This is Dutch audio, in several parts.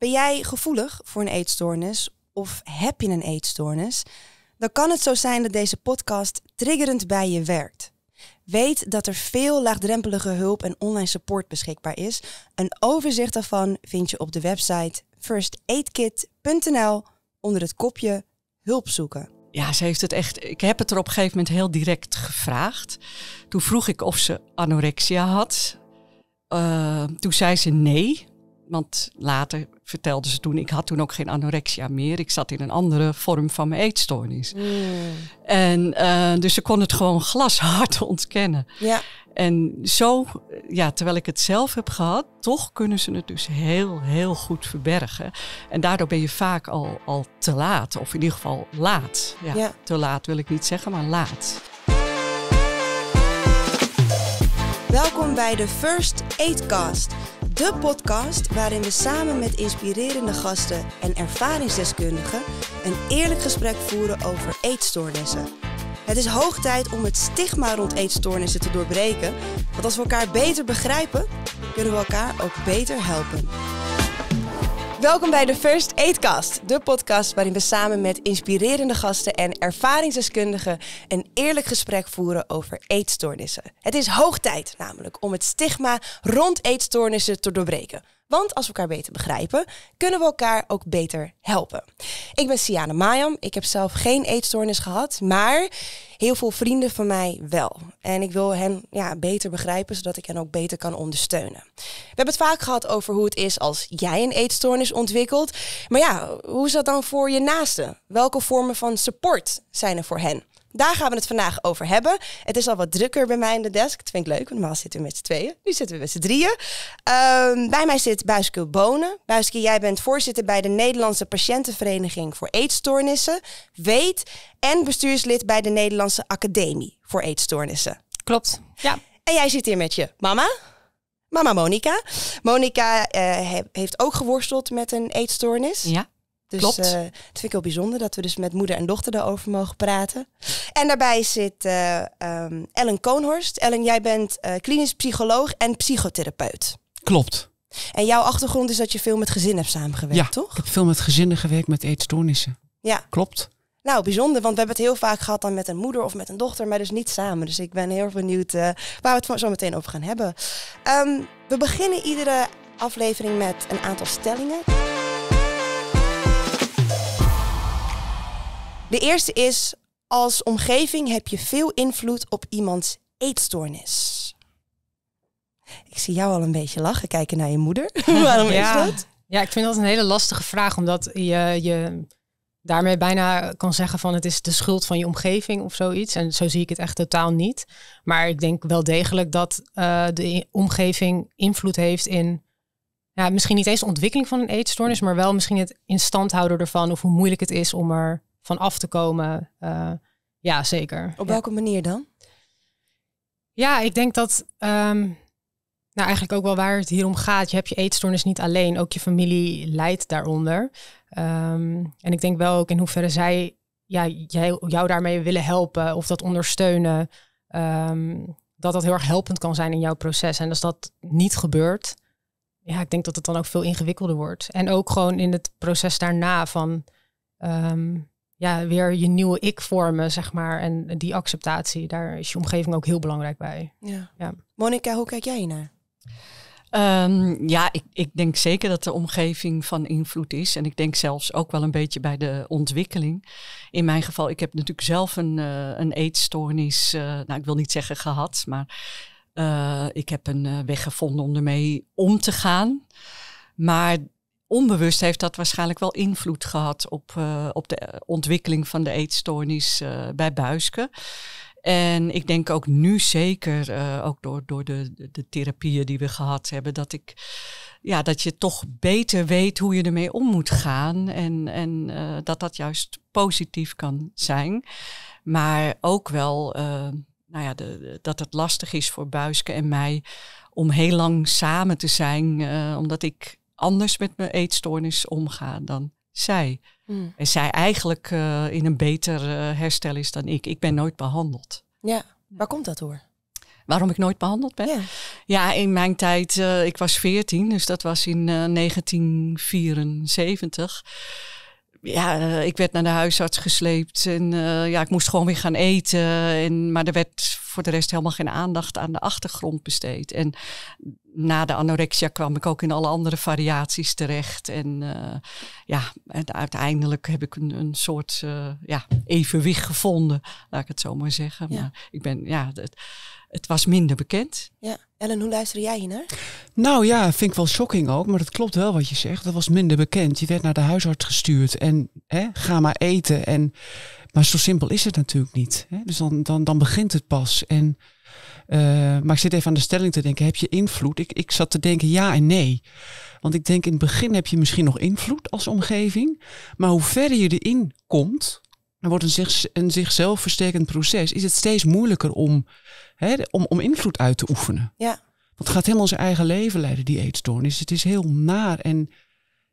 Ben jij gevoelig voor een eetstoornis of heb je een eetstoornis? Dan kan het zo zijn dat deze podcast triggerend bij je werkt. Weet dat er veel laagdrempelige hulp en online support beschikbaar is. Een overzicht daarvan vind je op de website firstaidkit.nl onder het kopje hulp zoeken. Ja, ze heeft het echt. Ik heb het er op een gegeven moment heel direct gevraagd. Toen vroeg ik of ze anorexia had. Uh, toen zei ze nee. Want later vertelde ze toen, ik had toen ook geen anorexia meer. Ik zat in een andere vorm van mijn eetstoornis. Mm. En uh, dus ze kon het gewoon glashard ontkennen. Ja. En zo, ja, terwijl ik het zelf heb gehad, toch kunnen ze het dus heel, heel goed verbergen. En daardoor ben je vaak al, al te laat, of in ieder geval laat. Ja, Ja. Te laat wil ik niet zeggen, maar laat. Welkom bij de First Aidcast. De podcast waarin we samen met inspirerende gasten en ervaringsdeskundigen een eerlijk gesprek voeren over eetstoornissen. Het is hoog tijd om het stigma rond eetstoornissen te doorbreken. Want als we elkaar beter begrijpen, kunnen we elkaar ook beter helpen. Welkom bij de First Aidcast, de podcast waarin we samen met inspirerende gasten en ervaringsdeskundigen een eerlijk gesprek voeren over eetstoornissen. Het is hoog tijd namelijk om het stigma rond eetstoornissen te doorbreken. Want als we elkaar beter begrijpen, kunnen we elkaar ook beter helpen. Ik ben Siane Mayam. Ik heb zelf geen eetstoornis gehad, maar heel veel vrienden van mij wel. En ik wil hen ja, beter begrijpen, zodat ik hen ook beter kan ondersteunen. We hebben het vaak gehad over hoe het is als jij een eetstoornis ontwikkelt. Maar ja, hoe is dat dan voor je naasten? Welke vormen van support zijn er voor hen? Daar gaan we het vandaag over hebben. Het is al wat drukker bij mij in de desk. Dat vind ik leuk, want normaal zitten we met z'n tweeën. Nu zitten we met z'n drieën. Ehm, bij mij zit Buiske Bonen. Buiske, jij bent voorzitter bij de Nederlandse Patiëntenvereniging voor Eetstoornissen, weet en bestuurslid bij de Nederlandse Academie voor Eetstoornissen. Klopt. Ja. En jij zit hier met je mama, mama Monica. Monica eh, he- heeft ook geworsteld met een eetstoornis. Ja, Dus Klopt. eh, dat vind ik heel bijzonder dat we dus met moeder en dochter daarover mogen praten. En daarbij zit eh, ehm, Ellen Koonhorst. Ellen, jij bent eh, klinisch psycholoog en psychotherapeut. Klopt. En jouw achtergrond is dat je veel met gezinnen hebt samengewerkt, Ja, toch? ik heb veel met gezinnen gewerkt met eetstoornissen. Ja. Klopt. Nou, bijzonder, want we hebben het heel vaak gehad dan met een moeder of met een dochter, maar dus niet samen. Dus ik ben heel erg benieuwd eh, waar we het zo meteen over gaan hebben. Ehm, we beginnen iedere aflevering met een aantal stellingen. De eerste is, als omgeving heb je veel invloed op iemands eetstoornis. Ik zie jou al een beetje lachen, kijken naar je moeder. Waarom Ja. is dat? Ja, ik vind dat een hele lastige vraag, omdat je, je daarmee bijna kan zeggen van het is de schuld van je omgeving of zoiets. En zo zie ik het echt totaal niet. Maar ik denk wel degelijk dat eh, de omgeving invloed heeft in, ja, misschien niet eens de ontwikkeling van een eetstoornis, maar wel misschien het in stand houden ervan of hoe moeilijk het is om er van af te komen. Eh, ja, zeker. Op Ja. welke manier dan? Ja, ik denk dat, ehm, nou eigenlijk ook wel waar het hier om gaat. Je hebt je eetstoornis niet alleen, ook je familie lijdt daaronder. Ehm, en ik denk wel ook in hoeverre zij ja, jij, jou daarmee willen helpen of dat ondersteunen. ehm, dat dat heel erg helpend kan zijn in jouw proces. En als dat niet gebeurt, ja, ik denk dat het dan ook veel ingewikkelder wordt. En ook gewoon in het proces daarna van ja, weer je nieuwe ik vormen, zeg maar. En die acceptatie, daar is je omgeving ook heel belangrijk bij. Ja. Ja. Monica, hoe kijk jij hiernaar? Ehm, ja ik, ik denk zeker dat de omgeving van invloed is. En ik denk zelfs ook wel een beetje bij de ontwikkeling. In mijn geval, ik heb natuurlijk zelf een, eh, een eetstoornis, eh, nou ik wil niet zeggen gehad, maar eh, ik heb een weg gevonden om ermee om te gaan. Maar onbewust heeft dat waarschijnlijk wel invloed gehad op, eh, op de ontwikkeling van de eetstoornis eh, bij Buiske. En ik denk ook nu zeker, eh, ook door, door de, de, therapieën die we gehad hebben, dat ik ja, dat je toch beter weet hoe je ermee om moet gaan. En, en dat dat juist positief kan zijn. Maar ook wel nou ja, de, dat het lastig is voor Buiske en mij om heel lang samen te zijn. omdat ik anders met mijn eetstoornis omga dan zij. Hmm. En zij eigenlijk eh, in een beter eh, herstel is dan ik. Ik ben nooit behandeld. Ja, waar komt dat door? Waarom ik nooit behandeld ben? Ja. Ja, in mijn tijd, uh, ik was 14, dus dat was in uh, 1974. Ja, uh, ik werd naar de huisarts gesleept en ja, ik moest gewoon weer gaan eten. En, maar er werd voor de rest helemaal geen aandacht aan de achtergrond besteed. En na de anorexia kwam ik ook in alle andere variaties terecht. En uh, ja, uiteindelijk heb ik een, een soort uh, ja, evenwicht gevonden, laat ik het zo maar zeggen. Ja. Maar ik ben, ja, het, het was minder bekend. Ja. Ellen, hoe luister jij hiernaar? Nou ja, vind ik wel shocking ook, maar dat klopt wel wat je zegt. Dat was minder bekend. Je werd naar de huisarts gestuurd en hè, ga maar eten. En, maar zo simpel is het natuurlijk niet. Hè? Dus dan, dan, dan begint het pas. En, uh, maar ik zit even aan de stelling te denken, heb je invloed? Ik, ik zat te denken ja en nee. Want ik denk in het begin heb je misschien nog invloed als omgeving. Maar hoe verder je erin komt, wordt een, zich, een zichzelf versterkend proces, is het steeds moeilijker om, hè, om, om invloed uit te oefenen. Ja. Want het gaat helemaal zijn eigen leven leiden, die eetstoornis. Het is heel naar en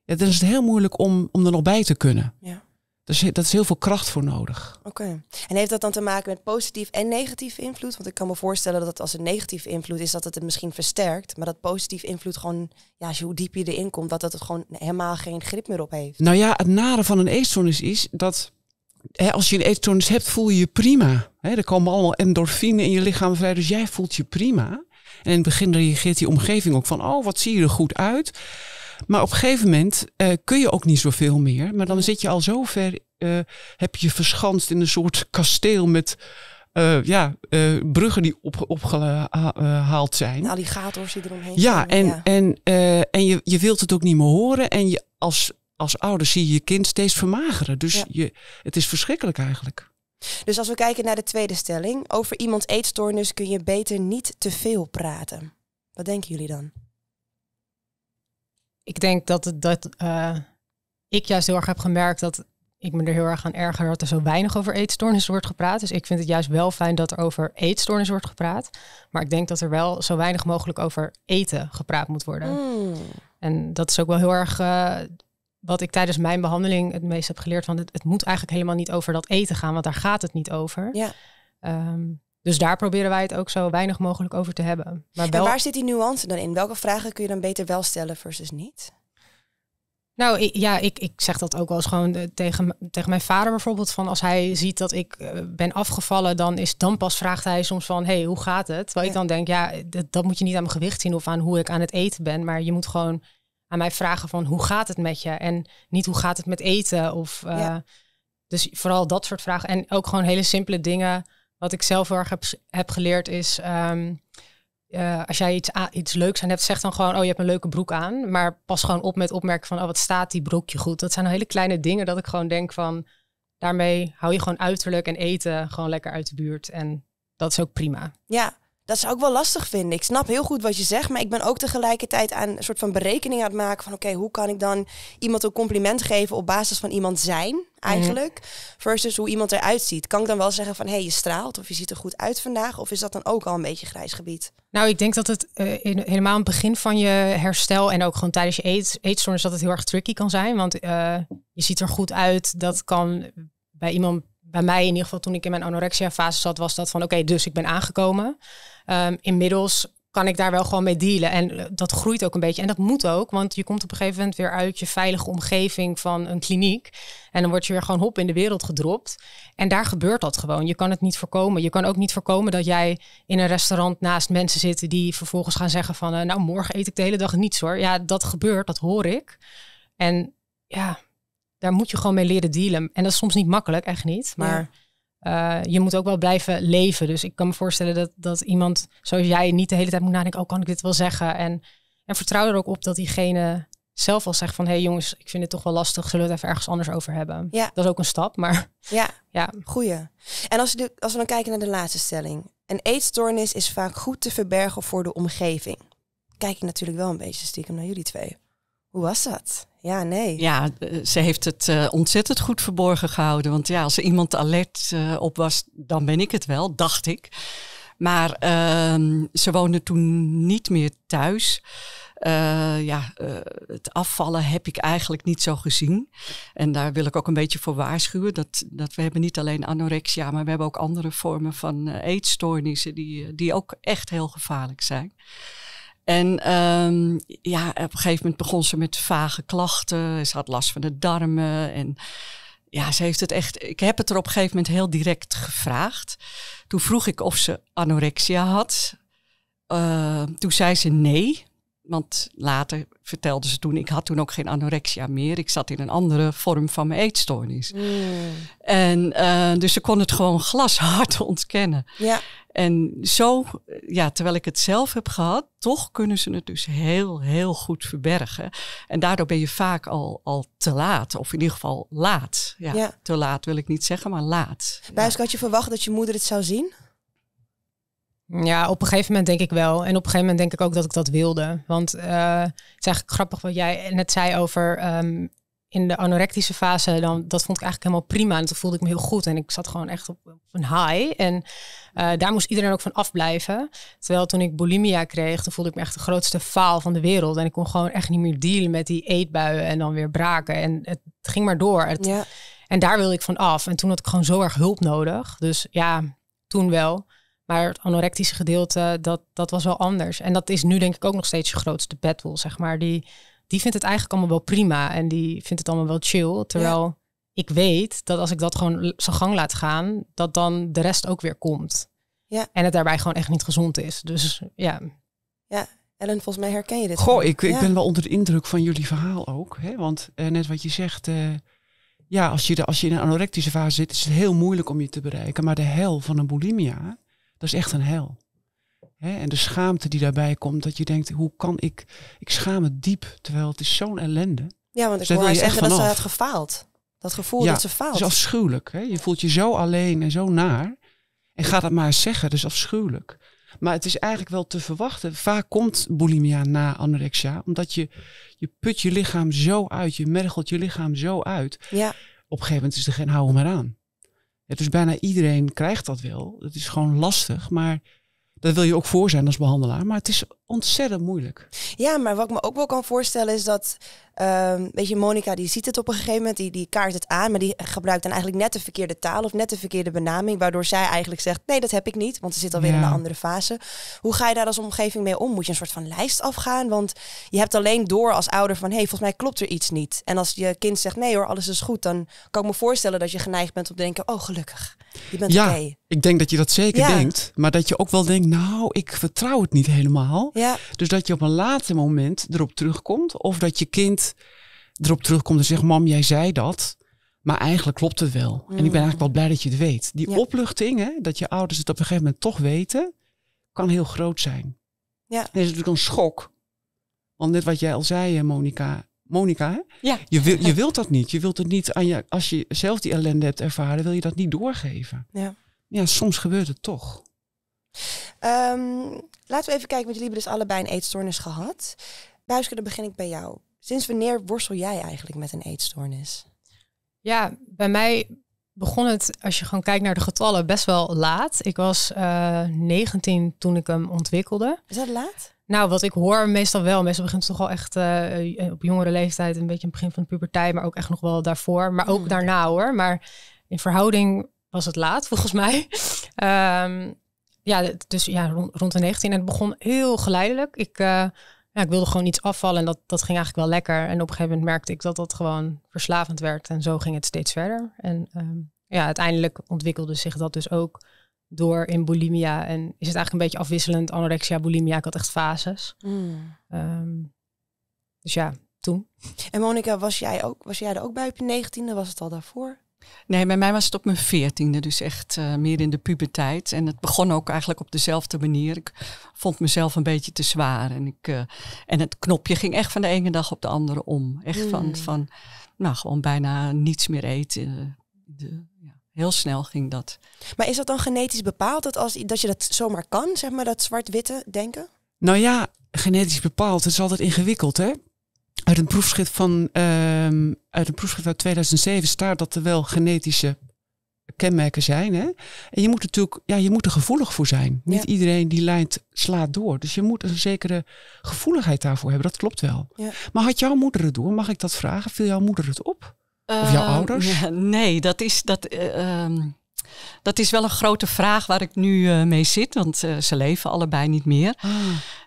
ja, dan is het heel moeilijk om, om er nog bij te kunnen. Ja. Dus dat is heel veel kracht voor nodig. Oké. Okay. En heeft dat dan te maken met positief en negatief invloed? Want ik kan me voorstellen dat als een negatief invloed is, dat het het misschien versterkt. Maar dat positief invloed gewoon, ja, als je hoe diep je erin komt, dat het er gewoon helemaal geen grip meer op heeft. Nou ja, het nare van een eetstoornis is dat He, als je een eetstoornis hebt, voel je je prima. He, er komen allemaal endorfine in je lichaam vrij, dus jij voelt je prima. En in het begin reageert die omgeving ook van, oh, wat zie je er goed uit. Maar op een gegeven moment uh, kun je ook niet zoveel meer. Maar dan zit je al zo ver, uh, heb je verschanst in een soort kasteel met uh, ja, bruggen die op, opgehaald zijn. Alligators die eromheen Ja, en, ja. en, en je, je wilt het ook niet meer horen. En je als als ouder zie je je kind steeds vermageren. Dus Ja. je, het is verschrikkelijk eigenlijk. Dus als we kijken naar de tweede stelling, over iemands eetstoornis kun je beter niet te veel praten. Wat denken jullie dan? Ik denk dat, het, dat eh, ik juist heel erg heb gemerkt dat ik me er heel erg aan erger dat er zo weinig over eetstoornissen wordt gepraat. Dus ik vind het juist wel fijn dat er over eetstoornis wordt gepraat. Maar ik denk dat er wel zo weinig mogelijk over eten gepraat moet worden. Mm. En dat is ook wel heel erg eh, wat ik tijdens mijn behandeling het meest heb geleerd. Van het, het moet eigenlijk helemaal niet over dat eten gaan, want daar gaat het niet over. Ja. Ehm, dus daar proberen wij het ook zo weinig mogelijk over te hebben. Maar wel, En waar zit die nuance dan in? Welke vragen kun je dan beter wel stellen versus niet? Nou ik, ja, ik, ik zeg dat ook wel eens gewoon eh, tegen, tegen mijn vader bijvoorbeeld. Van als hij ziet dat ik eh, ben afgevallen, dan, is, dan pas vraagt hij soms van... hey, hoe gaat het? Terwijl ik dan denk, ja, dat, dat moet je niet aan mijn gewicht zien... of aan hoe ik aan het eten ben. Maar je moet gewoon aan mij vragen van hoe gaat het met je? En niet hoe gaat het met eten? Of, eh, Ja. Dus vooral dat soort vragen. En ook gewoon hele simpele dingen. Wat ik zelf heel erg heb, heb geleerd is... ehm, eh, als jij iets, iets leuks aan hebt, zeg dan gewoon... oh, je hebt een leuke broek aan. Maar pas gewoon op met opmerken van... oh, wat staat die broekje goed. Dat zijn hele kleine dingen dat ik gewoon denk van... daarmee hou je gewoon uiterlijk en eten gewoon lekker uit de buurt. En dat is ook prima. Ja, dat zou ik wel lastig vinden. Ik snap heel goed wat je zegt, maar ik ben ook tegelijkertijd aan een soort van berekening aan het maken van oké, hoe kan ik dan iemand een compliment geven op basis van iemand zijn eigenlijk, versus hoe iemand eruit ziet. Kan ik dan wel zeggen van hé, hey, je straalt of je ziet er goed uit vandaag, of is dat dan ook al een beetje grijs gebied? Nou, ik denk dat het eh, in, helemaal aan het begin van je herstel en ook gewoon tijdens je eet, eetstoornis dat het heel erg tricky kan zijn. Want eh, je ziet er goed uit. Dat kan bij iemand, bij mij in ieder geval toen ik in mijn anorexia fase zat, was dat van oké, dus ik ben aangekomen. Ehm, inmiddels kan ik daar wel gewoon mee dealen. En eh, dat groeit ook een beetje. En dat moet ook, want je komt op een gegeven moment weer uit je veilige omgeving van een kliniek. En dan word je weer gewoon hop in de wereld gedropt. En daar gebeurt dat gewoon. Je kan het niet voorkomen. Je kan ook niet voorkomen dat jij in een restaurant naast mensen zit die vervolgens gaan zeggen van, eh, nou morgen eet ik de hele dag niets hoor. Ja, dat gebeurt, dat hoor ik. En ja, daar moet je gewoon mee leren dealen. En dat is soms niet makkelijk, echt niet. Maar eh, je moet ook wel blijven leven. Dus ik kan me voorstellen dat, dat iemand zoals jij niet de hele tijd moet nadenken, oh kan ik dit wel zeggen? En, en vertrouw er ook op dat diegene zelf al zegt van, hé hey jongens, ik vind het toch wel lastig, zullen we het even ergens anders over hebben? Ja. Dat is ook een stap, maar Ja, ja. goeie. En als, we als we dan kijken naar de laatste stelling. Een eetstoornis is vaak goed te verbergen voor de omgeving. Kijk ik natuurlijk wel een beetje stiekem naar jullie twee. Hoe was dat? Ja, nee. Ja, eh, ze heeft het eh, ontzettend goed verborgen gehouden. Want ja, als er iemand alert eh, op was, dan ben ik het wel, dacht ik. Maar ehm, ze woonde toen niet meer thuis. Ja, het afvallen heb ik eigenlijk niet zo gezien. En daar wil ik ook een beetje voor waarschuwen. Dat, dat we hebben niet alleen anorexia, maar we hebben ook andere vormen van eetstoornissen die, die ook echt heel gevaarlijk zijn. En um, ja, op een gegeven moment begon ze met vage klachten. Ze had last van de darmen. En ja, ze heeft het echt. Ik heb het er op een gegeven moment heel direct gevraagd. Toen vroeg ik of ze anorexia had. Uh, toen zei ze nee. Want later vertelde ze toen, ik had toen ook geen anorexia meer. Ik zat in een andere vorm van mijn eetstoornis. Mm. En uh, dus ze kon het gewoon glashard ontkennen. Ja. En zo, ja, terwijl ik het zelf heb gehad, toch kunnen ze het dus heel, heel goed verbergen. En daardoor ben je vaak al, al te laat, of in ieder geval laat. Ja, Ja. Te laat wil ik niet zeggen, maar laat. Buisk, had je verwacht dat je moeder het zou zien? Ja, op een gegeven moment denk ik wel. En op een gegeven moment denk ik ook dat ik dat wilde. Want eh, het is eigenlijk grappig wat jij net zei over ehm, in de anorectische fase. Dan, dat vond ik eigenlijk helemaal prima. En toen voelde ik me heel goed. En ik zat gewoon echt op, op een high. En eh, daar moest iedereen ook van afblijven. Terwijl toen ik bulimia kreeg, toen voelde ik me echt de grootste faal van de wereld. En ik kon gewoon echt niet meer dealen met die eetbuien en dan weer braken. En het ging maar door. Het, Ja. en daar wilde ik van af. En toen had ik gewoon zo erg hulp nodig. Dus ja, toen wel. Maar het anorectische gedeelte, dat, dat was wel anders. En dat is nu denk ik ook nog steeds je grootste battle, zeg maar. Die, die vindt het eigenlijk allemaal wel prima. En die vindt het allemaal wel chill. Terwijl ik weet dat als ik dat gewoon zijn gang laat gaan, dat dan de rest ook weer komt. Ja. En het daarbij gewoon echt niet gezond is. Dus ja, Ellen, volgens mij herken je dit. Goh, ik, ik Ja. ben wel onder de indruk van jullie verhaal ook. Hè? Want eh, net wat je zegt, eh, ja, als je, de, als je in een anorectische fase zit, is het heel moeilijk om je te bereiken. Maar de hel van een bulimia, dat is echt een hel. En de schaamte die daarbij komt, dat je denkt, hoe kan ik, ik schaam me diep, terwijl het is zo'n ellende. Ja, want ik Daar hoor je zeggen dat ze had gefaald. Dat gevoel Ja, dat ze faalt. Het is afschuwelijk. Hè? Je voelt je zo alleen en zo naar. En ga dat maar eens zeggen, dat is afschuwelijk. Maar het is eigenlijk wel te verwachten. Vaak komt bulimia na anorexia, omdat je, je put je lichaam zo uit, je mergelt je lichaam zo uit. Ja, Op een gegeven moment is er geen houden meer aan. Ja, dus bijna iedereen krijgt dat wel. Het is gewoon lastig, maar daar wil je ook voor zijn als behandelaar. Maar het is ontzettend moeilijk. Ja, maar wat ik me ook wel kan voorstellen is dat, ehm, weet je, Monica die ziet het op een gegeven moment, die, die kaart het aan, maar die gebruikt dan eigenlijk net de verkeerde taal of net de verkeerde benaming, waardoor zij eigenlijk zegt, nee, dat heb ik niet, want ze zit alweer in Ja. een andere fase. Hoe ga je daar als omgeving mee om? Moet je een soort van lijst afgaan? Want je hebt alleen door als ouder van, hé, hey, volgens mij klopt er iets niet. En als je kind zegt, nee hoor, alles is goed, dan kan ik me voorstellen dat je geneigd bent om te denken, oh gelukkig, je bent Ja. oké. Ik denk dat je dat zeker Ja. denkt, maar dat je ook wel denkt, nou, ik vertrouw het niet helemaal. Ja, Dus dat je op een later moment erop terugkomt. Of dat je kind erop terugkomt en zegt: Mam, jij zei dat. Maar eigenlijk klopt het wel. En ik ben eigenlijk wel blij dat je het weet. Die Mm. Ja. opluchting, hè, dat je ouders het op een gegeven moment toch weten, kan heel groot zijn. Ja. En dat is natuurlijk een schok. Want net wat jij al zei, eh, Monica. Monica, hè? Ja. Je, wil, je wilt dat niet. Je wilt het niet aan je, als je zelf die ellende hebt ervaren, wil je dat niet doorgeven. Ja. Ja, soms gebeurt het toch. Ehm, laten we even kijken, want jullie hebben dus allebei een eetstoornis gehad. Buiske, dan begin ik bij jou. Sinds wanneer worstel jij eigenlijk met een eetstoornis? Ja, bij mij begon het, als je gewoon kijkt naar de getallen, best wel laat. Ik was eh 19 toen ik hem ontwikkelde. Is dat laat? Nou, wat ik hoor meestal wel. Meestal begint het toch al echt eh, op jongere leeftijd, een beetje aan het begin van de puberteit, maar ook echt nog wel daarvoor. Maar ook Mm. daarna hoor. Maar in verhouding was het laat, volgens mij. Ehm, ja, dus ja, rond, rond de 19. En het begon heel geleidelijk. Ik, eh, ja, ik wilde gewoon iets afvallen en dat, dat ging eigenlijk wel lekker. En op een gegeven moment merkte ik dat dat gewoon verslavend werd. En zo ging het steeds verder. En ehm, ja, uiteindelijk ontwikkelde zich dat dus ook door in bulimia. En is het eigenlijk een beetje afwisselend, anorexia, bulimia. Ik had echt fases. Ehm, dus ja, toen. En Monika, was jij, ook, was jij er ook bij op je negentiende? Was het al daarvoor? Nee, bij mij was het op mijn veertiende, dus echt eh, meer in de puberteit. En het begon ook eigenlijk op dezelfde manier. Ik vond mezelf een beetje te zwaar. En, ik, eh, en het knopje ging echt van de ene dag op de andere om. Echt Mm. van, van, nou, gewoon bijna niets meer eten. De, ja, heel snel ging dat. Maar is dat dan genetisch bepaald dat, als, dat je dat zomaar kan, zeg maar, dat zwart-witte denken? Nou ja, genetisch bepaald. Het is altijd ingewikkeld, hè? Uit een proefschrift van ehm, uit een proefschrift uit 2007 staat dat er wel genetische kenmerken zijn. Hè? En je moet natuurlijk, ja, je moet er gevoelig voor zijn. Niet Ja. iedereen die lijnt slaat door. Dus je moet een zekere gevoeligheid daarvoor hebben. Dat klopt wel. Ja. Maar had jouw moeder het door? Mag ik dat vragen? Viel jouw moeder het op? Of jouw Eh, ouders? ja, nee, dat is, dat, eh, ehm, dat is wel een grote vraag waar ik nu eh, mee zit. Want eh, ze leven allebei niet meer. Ah,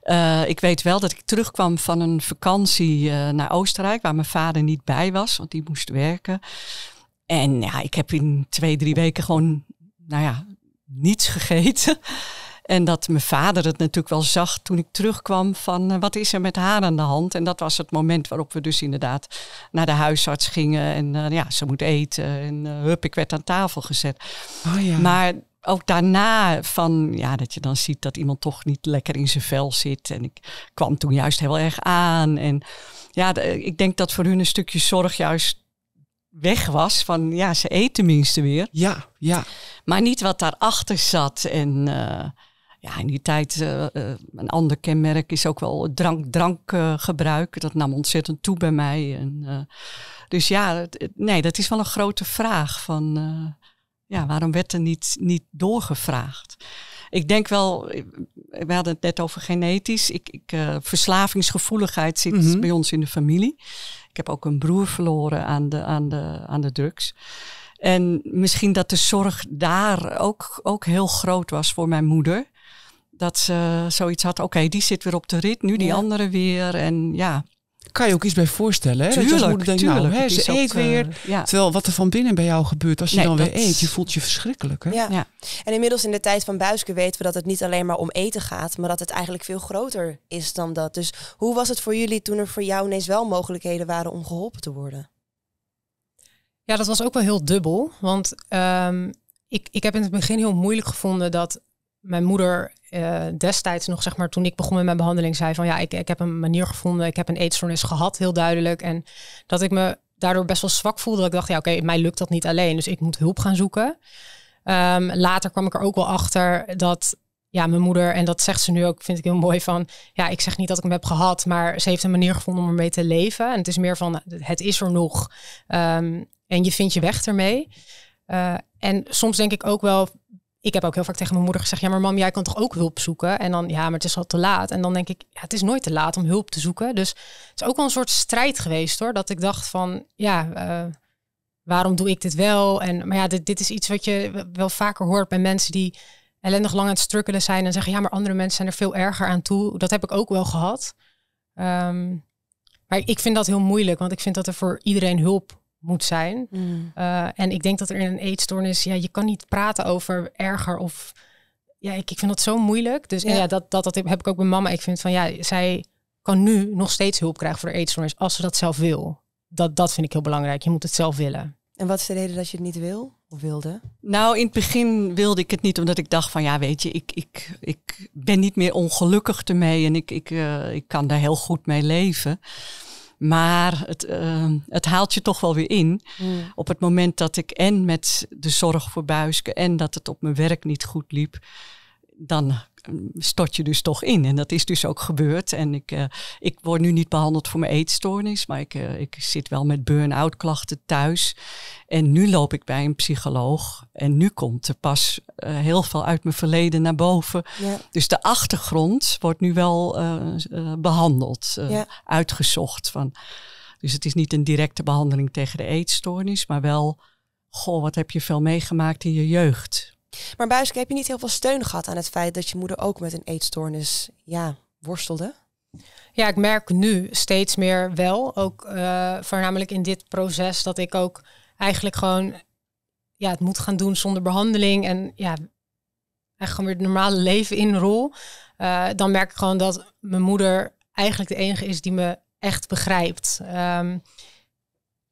Eh, ik weet wel dat ik terugkwam van een vakantie naar Oostenrijk, waar mijn vader niet bij was, want die moest werken. En ja, ik heb in twee, drie weken gewoon, nou ja, niets gegeten. En dat mijn vader het natuurlijk wel zag toen ik terugkwam van eh, wat is er met haar aan de hand. En dat was het moment waarop we dus inderdaad naar de huisarts gingen. En eh, ja, ze moet eten. En eh, hup, ik werd aan tafel gezet. ah ja. Maar ook daarna van, ja, dat je dan ziet dat iemand toch niet lekker in zijn vel zit. En ik kwam toen juist heel erg aan. En ja, ik denk dat voor hun een stukje zorg juist weg was. Van, ja, ze eten tenminste weer. ja, ja. Maar niet wat daarachter zat. En ja, in die tijd, eh, eh, een ander kenmerk is ook wel drank, drankgebruik. dat nam ontzettend toe bij mij. En, eh, dus ja, het- nee, dat is wel een grote vraag. Van, ja, waarom werd er niet, niet doorgevraagd? Ik denk wel, we hadden het net over genetisch. Ik, ik, verslavingsgevoeligheid zit Mhm. bij ons in de familie. Ik heb ook een broer verloren aan de, aan de, aan de drugs. En misschien dat de zorg daar ook, ook heel groot was voor mijn moeder. Dat ze zoiets had, oké, die zit weer op de rit, nu die Ja. andere weer. En ja, Kan je ook iets bij voorstellen? Hè? dat je als tuurlijk, moeder denkt, tuurlijk. nou, hè, ze ook, eet weer. eh, ja. Terwijl wat er van binnen bij jou gebeurt als je Nee, dan weer dat- eet, je voelt je verschrikkelijk. Hè? Ja. Ja. En inmiddels in de tijd van Buiske weten we dat het niet alleen maar om eten gaat, maar dat het eigenlijk veel groter is dan dat. Dus hoe was het voor jullie toen er voor jou ineens wel mogelijkheden waren om geholpen te worden? Ja, dat was ook wel heel dubbel. Want ehm, ik, ik heb in het begin heel moeilijk gevonden dat mijn moeder eh, destijds nog, zeg maar, toen ik begon met mijn behandeling, zei van ja, ik, ik heb een manier gevonden, ik heb een eetstoornis gehad, heel duidelijk. En dat ik me daardoor best wel zwak voelde. Dat ik dacht, ja, oké, mij lukt dat niet alleen, dus ik moet hulp gaan zoeken. Ehm, later kwam ik er ook wel achter dat ja, mijn moeder, en dat zegt ze nu ook, vind ik heel mooi van, ja, ik zeg niet dat ik hem heb gehad, maar ze heeft een manier gevonden om ermee te leven. En het is meer van, het is er nog. Ehm, en je vindt je weg ermee. Eh, en soms denk ik ook wel, ik heb ook heel vaak tegen mijn moeder gezegd, ja, maar mam, jij kan toch ook hulp zoeken? En dan, ja, maar het is al te laat. En dan denk ik, ja, het is nooit te laat om hulp te zoeken. Dus het is ook wel een soort strijd geweest, hoor. Dat ik dacht van, ja, eh, waarom doe ik dit wel? En, maar ja, dit, dit is iets wat je wel vaker hoort bij mensen die ellendig lang aan het strukkelen zijn en zeggen, ja, maar andere mensen zijn er veel erger aan toe. Dat heb ik ook wel gehad. Ehm, maar ik vind dat heel moeilijk, want ik vind dat er voor iedereen hulp moet zijn. Uh, en ik denk dat er in een eetstoornis, ja, je kan niet praten over erger of ja, ik, ik vind dat zo moeilijk. Dus ja. ja, dat, dat, dat heb ik ook bij mama. Ik vind van ja, zij kan nu nog steeds hulp krijgen voor de eetstoornis als ze dat zelf wil. Dat, dat vind ik heel belangrijk. Je moet het zelf willen. En wat is de reden dat je het niet wil of wilde? Nou, in het begin wilde ik het niet, omdat ik dacht van ja, weet je, ik, ik, ik ben niet meer ongelukkig ermee en ik, ik, uh, ik kan daar heel goed mee leven. Maar het, uh, het haalt je toch wel weer in. Mm. Op het moment dat ik en met de zorg voor Buiske en dat het op mijn werk niet goed liep, dan stort je dus toch in. En dat is dus ook gebeurd. En ik, uh, ik word nu niet behandeld voor mijn eetstoornis, maar ik, uh, ik zit wel met burn-out klachten thuis. En nu loop ik bij een psycholoog. En nu komt er pas uh, heel veel uit mijn verleden naar boven. Ja. Dus de achtergrond wordt nu wel behandeld, ja. uitgezocht. Van, dus het is niet een directe behandeling tegen de eetstoornis, maar wel, goh, wat heb je veel meegemaakt in je jeugd? Maar Buiske, heb je niet heel veel steun gehad aan het feit dat je moeder ook met een eetstoornis ja, worstelde? Ja, ik merk nu steeds meer wel. Ook uh, voornamelijk in dit proces dat ik ook eigenlijk gewoon ja, het moet gaan doen zonder behandeling. En ja, eigenlijk gewoon weer het normale leven inrol. Uh, dan merk ik gewoon dat mijn moeder eigenlijk de enige is die me echt begrijpt. Um,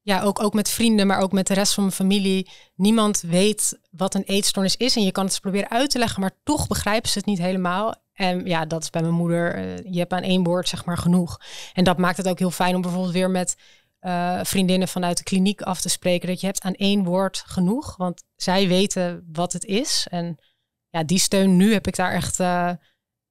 ja, ook, ook met vrienden, maar ook met de rest van mijn familie. Niemand weet wat een eetstoornis is. En je kan het proberen uit te leggen, maar toch begrijpen ze het niet helemaal. En ja, dat is bij mijn moeder. Uh, je hebt aan één woord zeg maar genoeg. En dat maakt het ook heel fijn om bijvoorbeeld weer met uh, vriendinnen vanuit de kliniek af te spreken. Dat je hebt aan één woord genoeg. Want zij weten wat het is. En ja, die steun nu heb ik daar echt uh,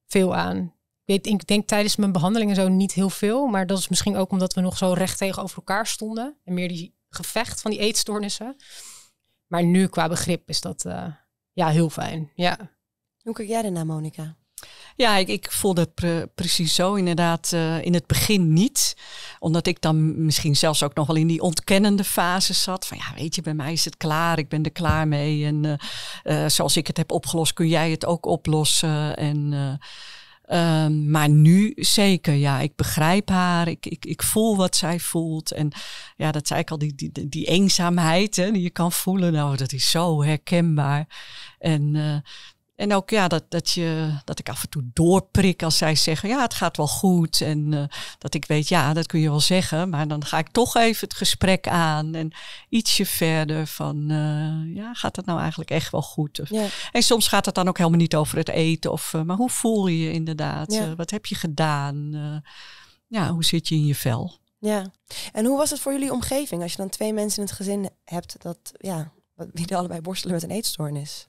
veel aan. Ik, ik denk tijdens mijn behandelingen zo niet heel veel. Maar dat is misschien ook omdat we nog zo recht tegenover elkaar stonden. En meer die gevecht van die eetstoornissen. maar nu qua begrip is dat ja, heel fijn. Ja. Hoe kijk jij ernaar, Monika? Ja, ik, ik voelde het precies zo inderdaad uh, in het begin niet. Omdat ik dan misschien zelfs ook nog wel in die ontkennende fase zat. Van ja, weet je, bij mij is het klaar. Ik ben er klaar mee. En uh, uh, zoals ik het heb opgelost, kun jij het ook oplossen. En, ehm, maar nu zeker, ja, ik begrijp haar. Ik, ik, ik voel wat zij voelt. En ja, dat zei ik al, die, die, die eenzaamheid hè, die je kan voelen. Nou, dat is zo herkenbaar. En en ook ja, dat, dat, je, dat ik af en toe doorprik als zij zeggen, ja, het gaat wel goed. En uh, dat ik weet, ja, dat kun je wel zeggen. Maar dan ga ik toch even het gesprek aan en ietsje verder van, uh, ja, gaat het nou eigenlijk echt wel goed? Of, ja. En soms gaat het dan ook helemaal niet over het eten. Of, uh, maar hoe voel je je inderdaad? Ja. wat heb je gedaan? ja, hoe zit je in je vel? Ja, en hoe was het voor jullie omgeving als je dan twee mensen in het gezin hebt dat, ja, die allebei borstelen met een eetstoornis?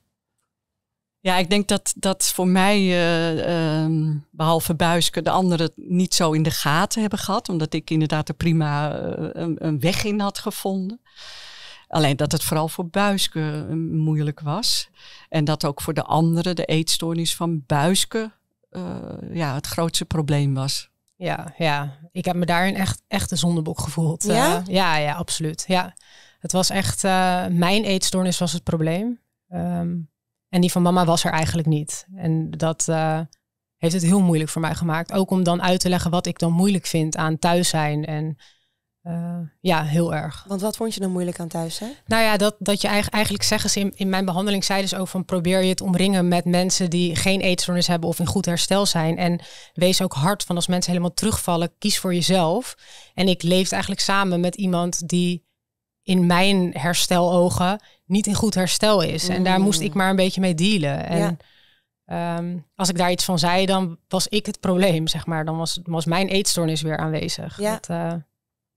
Ja, ik denk dat dat voor mij, uh, um, behalve Buiske, de anderen niet zo in de gaten hebben gehad. Omdat ik inderdaad er prima uh, een, een, weg in had gevonden. Alleen dat het vooral voor Buiske uh, moeilijk was. En dat ook voor de anderen de eetstoornis van Buiske ja, het grootste probleem was. Ja, ja, ik heb me daarin echt, echt een zondebok gevoeld. Ja? ja, ja, absoluut. Ja. Het was echt, mijn eetstoornis was het probleem. Um, en die van mama was er eigenlijk niet. En dat uh, heeft het heel moeilijk voor mij gemaakt. Ook om dan uit te leggen wat ik dan moeilijk vind aan thuis zijn. En uh, ja, heel erg. Want wat vond je dan moeilijk aan thuis zijn? Nou ja, dat, dat je eigenlijk zeggen ze in, in mijn behandeling zeiden ze ook van probeer je het omringen met mensen die geen eetstoornis hebben of in goed herstel zijn. En wees ook hard van als mensen helemaal terugvallen, kies voor jezelf. En ik leefde eigenlijk samen met iemand die in mijn herstelogen niet in goed herstel is. En daar moest ik mm. maar een beetje mee dealen. En ehm, als ik daar iets van zei, dan was ik het probleem, zeg maar. Dan was, was mijn eetstoornis weer aanwezig. Ja. Dat, uh,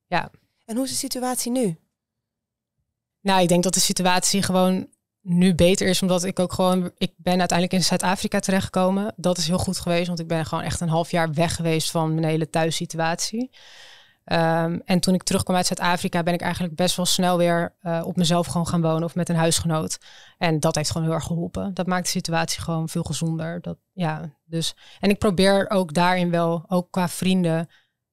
ja. En hoe is de situatie nu? Nou, ik denk dat de situatie gewoon nu beter is, omdat ik ook gewoon, ik ben uiteindelijk in Zuid-Afrika terechtgekomen. Dat is heel goed geweest, want ik ben gewoon echt een half jaar weg geweest van mijn hele thuissituatie. Um, en toen ik terugkwam uit Zuid-Afrika, ben ik eigenlijk best wel snel weer uh, op mezelf gewoon gaan wonen of met een huisgenoot. En dat heeft gewoon heel erg geholpen. Dat maakt de situatie gewoon veel gezonder. Dat, ja, dus, en ik probeer ook daarin wel, ook qua vrienden,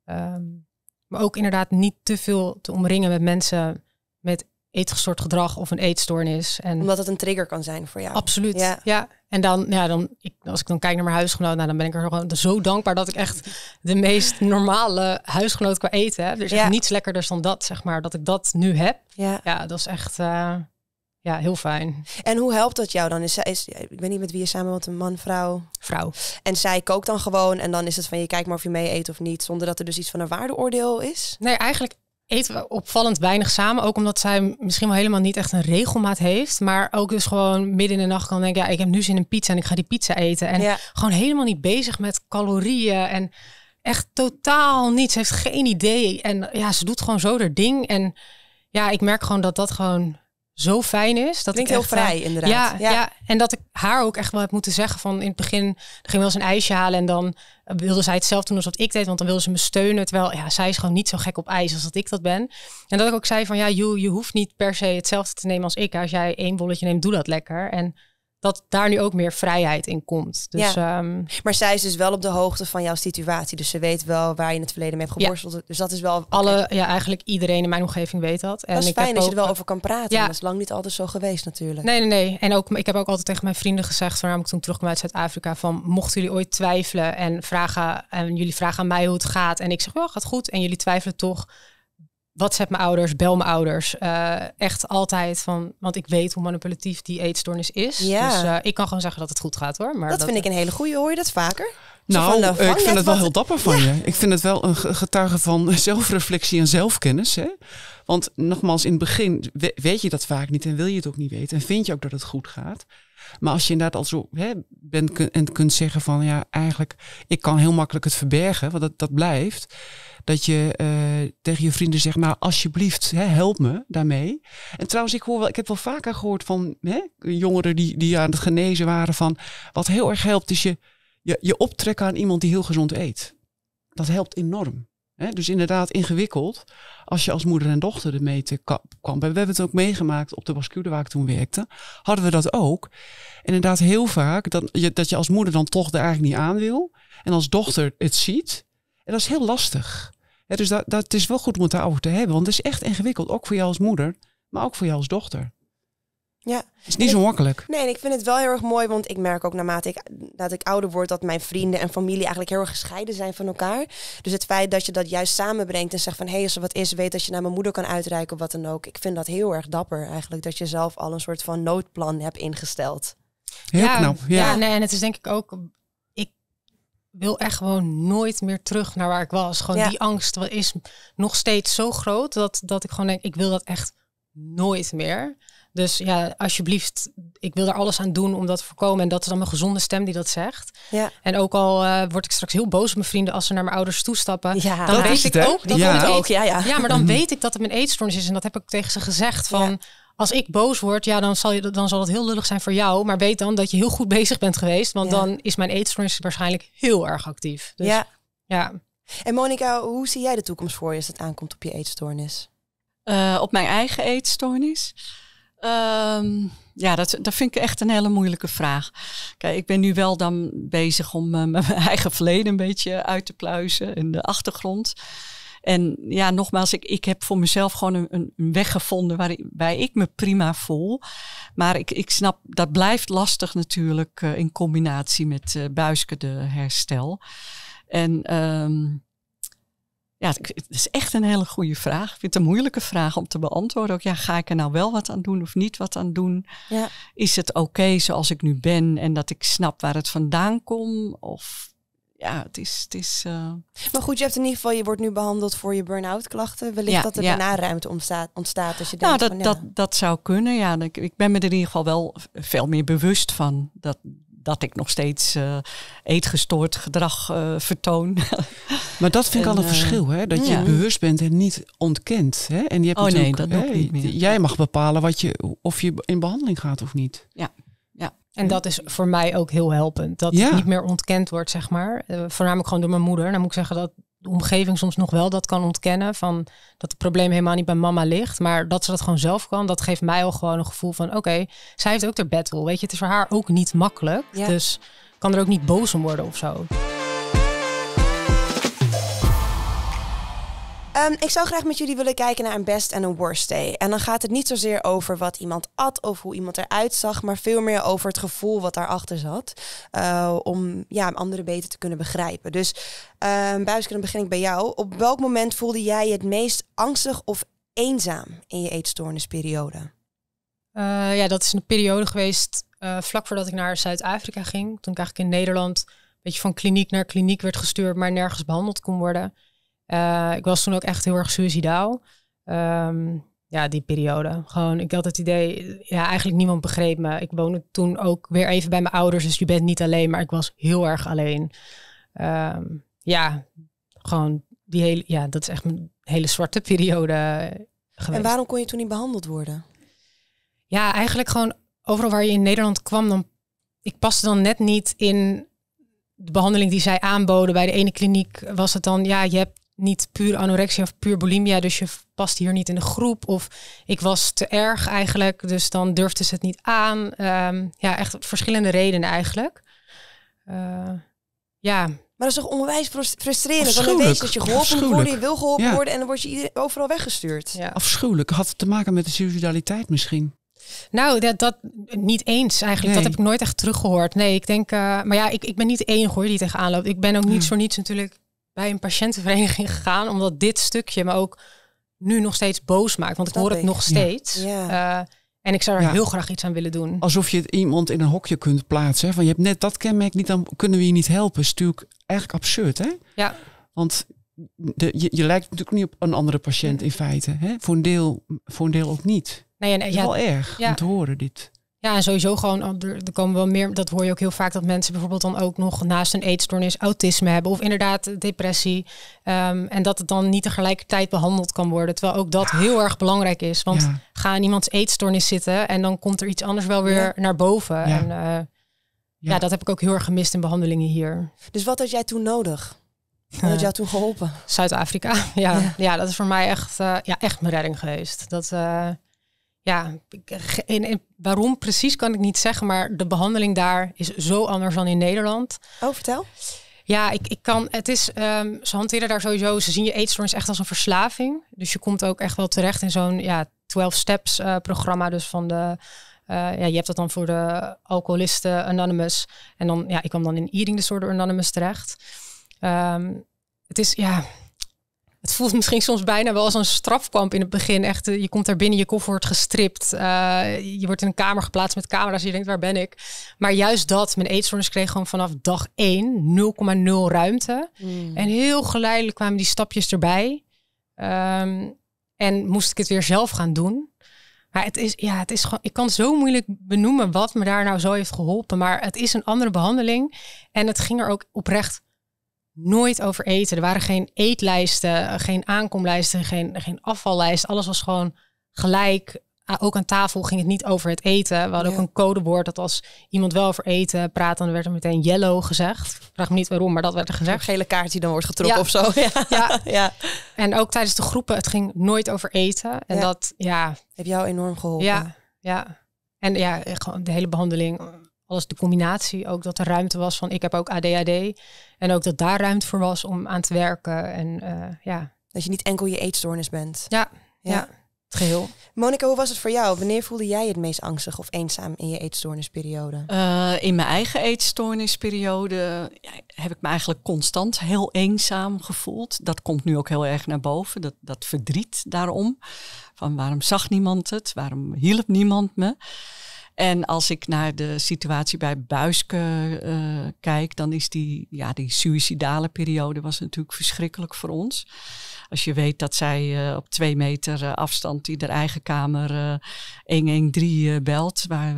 um, maar ook inderdaad niet te veel te omringen met mensen met eetgestoord gedrag of een eetstoornis. En Omdat het een trigger kan zijn voor jou. Absoluut. Ja. ja. En dan, ja, dan ik, als ik dan kijk naar mijn huisgenoot, nou, dan ben ik er gewoon zo dankbaar dat ik echt de meest normale huisgenoot qua eten heb. Dus ja. niets lekkerder dan dat, zeg maar, dat ik dat nu heb. Ja, ja dat is echt. Uh, ja, heel fijn. En hoe helpt dat jou dan? Is, is, ik weet niet met wie je samen woont, een man, vrouw? Vrouw. En zij kookt dan gewoon en dan is het van je kijkt maar of je mee eet of niet, zonder dat er dus iets van een waardeoordeel is? Nee, eigenlijk eten we opvallend weinig samen. Ook omdat zij misschien wel helemaal niet echt een regelmaat heeft. Maar ook dus gewoon midden in de nacht kan denken... ja, ik heb nu zin in pizza en ik ga die pizza eten. En gewoon helemaal niet bezig met calorieën en echt totaal niets. Ze heeft geen idee. En ja, ze doet gewoon zo haar ding. En ja, ik merk gewoon dat dat gewoon zo fijn is. Dat Klinkt ik heel vrij, inderdaad. Ja, ja, en dat ik haar ook echt wel heb moeten zeggen van in het begin ging wel eens een ijsje halen en dan wilde zij hetzelfde doen als wat ik deed, want dan wilde ze me steunen. Terwijl ja, zij is gewoon niet zo gek op ijs als dat ik dat ben. En dat ik ook zei van ja, je, je hoeft niet per se hetzelfde te nemen als ik. Als jij één bolletje neemt, doe dat lekker. En dat daar nu ook meer vrijheid in komt. Dus, ja. Um, maar zij is dus wel op de hoogte van jouw situatie. Dus ze weet wel waar je in het verleden mee hebt geborsteld. Ja. Dus dat is wel... Alle, ja, eigenlijk iedereen in mijn omgeving weet dat. En dat is ik fijn als je er wel over kan praten. Ja. Dat is lang niet altijd zo geweest natuurlijk. Nee, nee, nee. En ook, ik heb ook altijd tegen mijn vrienden gezegd, toen ik terugkwam uit Zuid-Afrika, van mochten jullie ooit twijfelen en vragen, en jullie vragen aan mij hoe het gaat. En ik zeg, wel, oh, gaat goed. En jullie twijfelen toch WhatsApp mijn ouders, bel mijn ouders. Uh, echt altijd van, want ik weet hoe manipulatief die eetstoornis is. Ja. Dus uh, ik kan gewoon zeggen dat het goed gaat hoor. Maar dat, dat vind ik een hele goede. Hoor je dat vaker? Nou, van, uh, ik vind het wel heel dapper van ja. je. Ik vind het wel een getuige van zelfreflectie en zelfkennis. Hè? Want nogmaals, in het begin weet je dat vaak niet en wil je het ook niet weten. En vind je ook dat het goed gaat. Maar als je inderdaad al zo hè, bent en kunt zeggen van ja, eigenlijk, ik kan heel makkelijk het verbergen, want dat, dat blijft dat je uh, tegen je vrienden zegt, nou alsjeblieft, hè, help me daarmee. En trouwens, ik hoor wel, ik heb wel vaker gehoord van hè, jongeren die, die aan het genezen waren van, wat heel erg helpt is je, je, je optrekken aan iemand die heel gezond eet. Dat helpt enorm. Dus inderdaad ingewikkeld als je als moeder en dochter ermee te kwam. We hebben het ook meegemaakt op de bascule waar ik toen werkte. Hadden we dat ook. Inderdaad heel vaak dat je, dat je als moeder dan toch er eigenlijk niet aan wil. En als dochter het ziet. En dat is heel lastig. Dus dat, dat is wel goed om het daarover te hebben. Want het is echt ingewikkeld. Ook voor jou als moeder. Maar ook voor jou als dochter. Ja. Het is niet zo makkelijk. Nee, en ik vind het wel heel erg mooi, want ik merk ook naarmate ik, dat ik ouder word, dat mijn vrienden en familie eigenlijk heel erg gescheiden zijn van elkaar. Dus het feit dat je dat juist samenbrengt en zegt van, hé, hey, als er wat is, weet dat je naar mijn moeder kan uitreiken, wat dan ook. Ik vind dat heel erg dapper eigenlijk, dat je zelf al een soort van noodplan hebt ingesteld. Heel knap. Ja. Ja, nee, en het is denk ik ook. Ik wil echt gewoon nooit meer terug naar waar ik was. Gewoon Ja. die angst is nog steeds zo groot dat, dat ik gewoon denk, ik wil dat echt nooit meer. Dus ja, alsjeblieft, ik wil er alles aan doen om dat te voorkomen. En dat is dan mijn gezonde stem die dat zegt. Ja. En ook al eh, word ik straks heel boos op mijn vrienden als ze naar mijn ouders toestappen. Ja, dan dat weet is ik het, ook dat Ja. ook, ja, ja. ja, maar dan weet ik dat het mijn eetstoornis is. En dat heb ik tegen ze gezegd. Van, Ja. Als ik boos word, ja, dan, zal je, dan zal het heel lullig zijn voor jou. Maar weet dan dat je heel goed bezig bent geweest. Want Ja. dan is mijn eetstoornis waarschijnlijk heel erg actief. Dus, ja. ja. En Monika, hoe zie jij de toekomst voor je als het aankomt op je eetstoornis? Eh, op mijn eigen eetstoornis? Ehm, ja, dat, dat vind ik echt een hele moeilijke vraag. Kijk, ik ben nu wel dan bezig om eh, mijn eigen verleden een beetje uit te pluizen in de achtergrond. En ja, nogmaals, ik, ik heb voor mezelf gewoon een, een weg gevonden waarbij ik me prima voel. Maar ik, ik snap, dat blijft lastig natuurlijk eh, in combinatie met eh Buiske de herstel. En ehm, ja, het is echt een hele goede vraag. Ik vind het een moeilijke vraag om te beantwoorden. Ook ja, ga ik er nou wel wat aan doen of niet wat aan doen? Ja. Is het oké zoals ik nu ben en dat ik snap waar het vandaan komt? Of ja, het is. Het is eh, Maar goed, je hebt in ieder geval, je wordt nu behandeld voor je burn-out klachten. Wellicht Ja, dat er ja. daarna ruimte ontstaat, ontstaat als je nou, denkt dat, van, ja. dat, dat zou kunnen. Ja, ik, ik ben me er in ieder geval wel veel meer bewust van. Dat, dat ik nog steeds eh, eetgestoord gedrag eh, vertoon. Maar dat vind ik En, al een eh, verschil, hè? dat je ja. bewust bent en niet ontkent. Hè? En je hebt Oh, nee, dat doe ik hè, niet meer. Jij mag bepalen wat je, of je in behandeling gaat of niet. En dat is voor mij ook heel helpend. Dat Ja. het niet meer ontkend wordt, zeg maar. Voornamelijk gewoon door mijn moeder. Dan moet ik zeggen dat de omgeving soms nog wel dat kan ontkennen. Van dat het probleem helemaal niet bij mama ligt. Maar dat ze dat gewoon zelf kan. Dat geeft mij al gewoon een gevoel van... Oké, zij heeft ook haar battle. Weet je, het is voor haar ook niet makkelijk. Ja. Dus kan er ook niet boos om worden of zo. Ehm, ik zou graag met jullie willen kijken naar een best en een worst day. En dan gaat het niet zozeer over wat iemand at of hoe iemand eruit zag, maar veel meer over het gevoel wat daarachter zat. eh, om ja, anderen beter te kunnen begrijpen. Dus um, dan begin ik bij jou. Op welk moment voelde jij je het meest angstig of eenzaam in je eetstoornisperiode? Eh, ja, dat is een periode geweest eh, vlak voordat ik naar Zuid-Afrika ging. Toen ik eigenlijk in Nederland een beetje van kliniek naar kliniek werd gestuurd, maar nergens behandeld kon worden. Eh, ik was toen ook echt heel erg suicidaal. Ehm, ja, die periode. Gewoon, ik had het idee, ja, eigenlijk niemand begreep me. Ik woonde toen ook weer even bij mijn ouders, dus je bent niet alleen, maar ik was heel erg alleen. Ehm, ja, gewoon die hele, ja, dat is echt een hele zwarte periode geweest. En waarom kon je toen niet behandeld worden? Ja, eigenlijk gewoon overal waar je in Nederland kwam, dan ik paste dan net niet in de behandeling die zij aanboden. Bij de ene kliniek was het dan, ja, je hebt niet puur anorexia of puur bulimia, dus je past hier niet in de groep. Of ik was te erg eigenlijk, dus dan durfde ze het niet aan. Ehm, ja, echt verschillende redenen eigenlijk. Eh, ja, Maar dat is toch onwijs frus- frustrerend. Want dan weet je dat je geholpen moet worden, je wil geholpen Ja. worden en dan word je overal weggestuurd. ja. Afschuwelijk. Had het te maken met de suicidaliteit misschien? Nou, dat, dat niet eens eigenlijk. Nee. Dat heb ik nooit echt teruggehoord. Nee, ik denk, eh, maar ja, ik, ik ben niet de enige hoor die tegenaan loopt. Ik ben ook niet Ja. voor niets natuurlijk bij een patiëntenvereniging gegaan, omdat dit stukje me ook nu nog steeds boos maakt. Want ik hoor het ik. nog steeds. Ja. Eh, en ik zou er Ja. heel graag iets aan willen doen. Alsof je het iemand in een hokje kunt plaatsen. hè, Van je hebt net dat kenmerk niet, dan kunnen we je niet helpen. is natuurlijk eigenlijk absurd, hè? Ja. Want de, je, je lijkt natuurlijk niet op een andere patiënt in feite. Hè? Voor, een deel, voor een deel ook niet. Nee, en, Het is ja, wel erg ja. om te horen dit. Ja, en sowieso gewoon, er, er komen wel meer, dat hoor je ook heel vaak, dat mensen bijvoorbeeld dan ook nog naast een eetstoornis autisme hebben of inderdaad depressie. Ehm, en dat het dan niet tegelijkertijd behandeld kan worden. Terwijl ook dat heel erg belangrijk is. Want Ja. ga in iemands eetstoornis zitten en dan komt er iets anders wel weer Ja. naar boven. Ja. En eh, ja. dat heb ik ook heel erg gemist in behandelingen hier. Dus wat had jij toen nodig? Wat had jou toen geholpen? Zuid-Afrika. Ja. ja. dat is voor mij echt, ja, echt mijn redding geweest. Dat, ja, en, waarom precies kan ik niet zeggen, maar de behandeling daar is zo anders dan in Nederland. Oh, vertel. Ja, ik, ik kan. Het is. Um, ze hanteren daar sowieso. Ze zien je eetstoornis echt als een verslaving. Dus je komt ook echt wel terecht in zo'n ja, 12 steps uh, programma. Dus van de. Uh, ja, je hebt dat dan voor de alcoholisten Anonymous. En dan, ja, ik kwam dan in Eating Disorder Anonymous terecht. Um, het is, ja, het voelt misschien soms bijna wel als een strafkamp in het begin. Echt, eh, je komt daar binnen, je koffer wordt gestript. Uh, je wordt in een kamer geplaatst met camera's. Je denkt, waar ben ik? Maar juist dat, mijn eetstoornis kreeg gewoon vanaf dag 1 0,0 ruimte. Hmm. En heel geleidelijk kwamen die stapjes erbij. Um, en moest ik het weer zelf gaan doen. Maar het is, ja, het is gewoon, ik kan zo moeilijk benoemen wat me daar nou zo heeft geholpen. Maar het is een andere behandeling. En het ging er ook oprecht nooit over eten. Er waren geen eetlijsten, geen aankomlijsten, geen, geen afvallijst. Alles was gewoon gelijk. Ah, ook aan tafel ging het niet over het eten. We hadden ook een codewoord dat als iemand wel over eten praat, dan werd er meteen yellow gezegd. Vraag me niet waarom, maar dat werd er gezegd. Een gele kaart die dan wordt getrokken of zo. Ja. ja. Ja. En ook tijdens de groepen, het ging nooit over eten. En dat, ja. Heb jou enorm geholpen. Ja, ja. En ja, gewoon de hele behandeling alles de combinatie. Ook dat er ruimte was van ik heb ook ADHD. En ook dat daar ruimte voor was om aan te werken. En uh, ja. Dat je niet enkel je eetstoornis bent. Ja, ja. het geheel. Monika, hoe was het voor jou? Wanneer voelde jij het meest angstig of eenzaam in je eetstoornisperiode? Uh, in mijn eigen eetstoornisperiode ja, heb ik me eigenlijk constant heel eenzaam gevoeld. Dat komt nu ook heel erg naar boven. Dat, dat verdriet daarom. Van waarom zag niemand het? Waarom hielp niemand me? En als ik naar de situatie bij Buiske uh, kijk, dan is die, ja, die suïcidale periode was natuurlijk verschrikkelijk voor ons. Als je weet dat zij uh, op twee meter uh, afstand die haar eigen kamer 113 belt, waar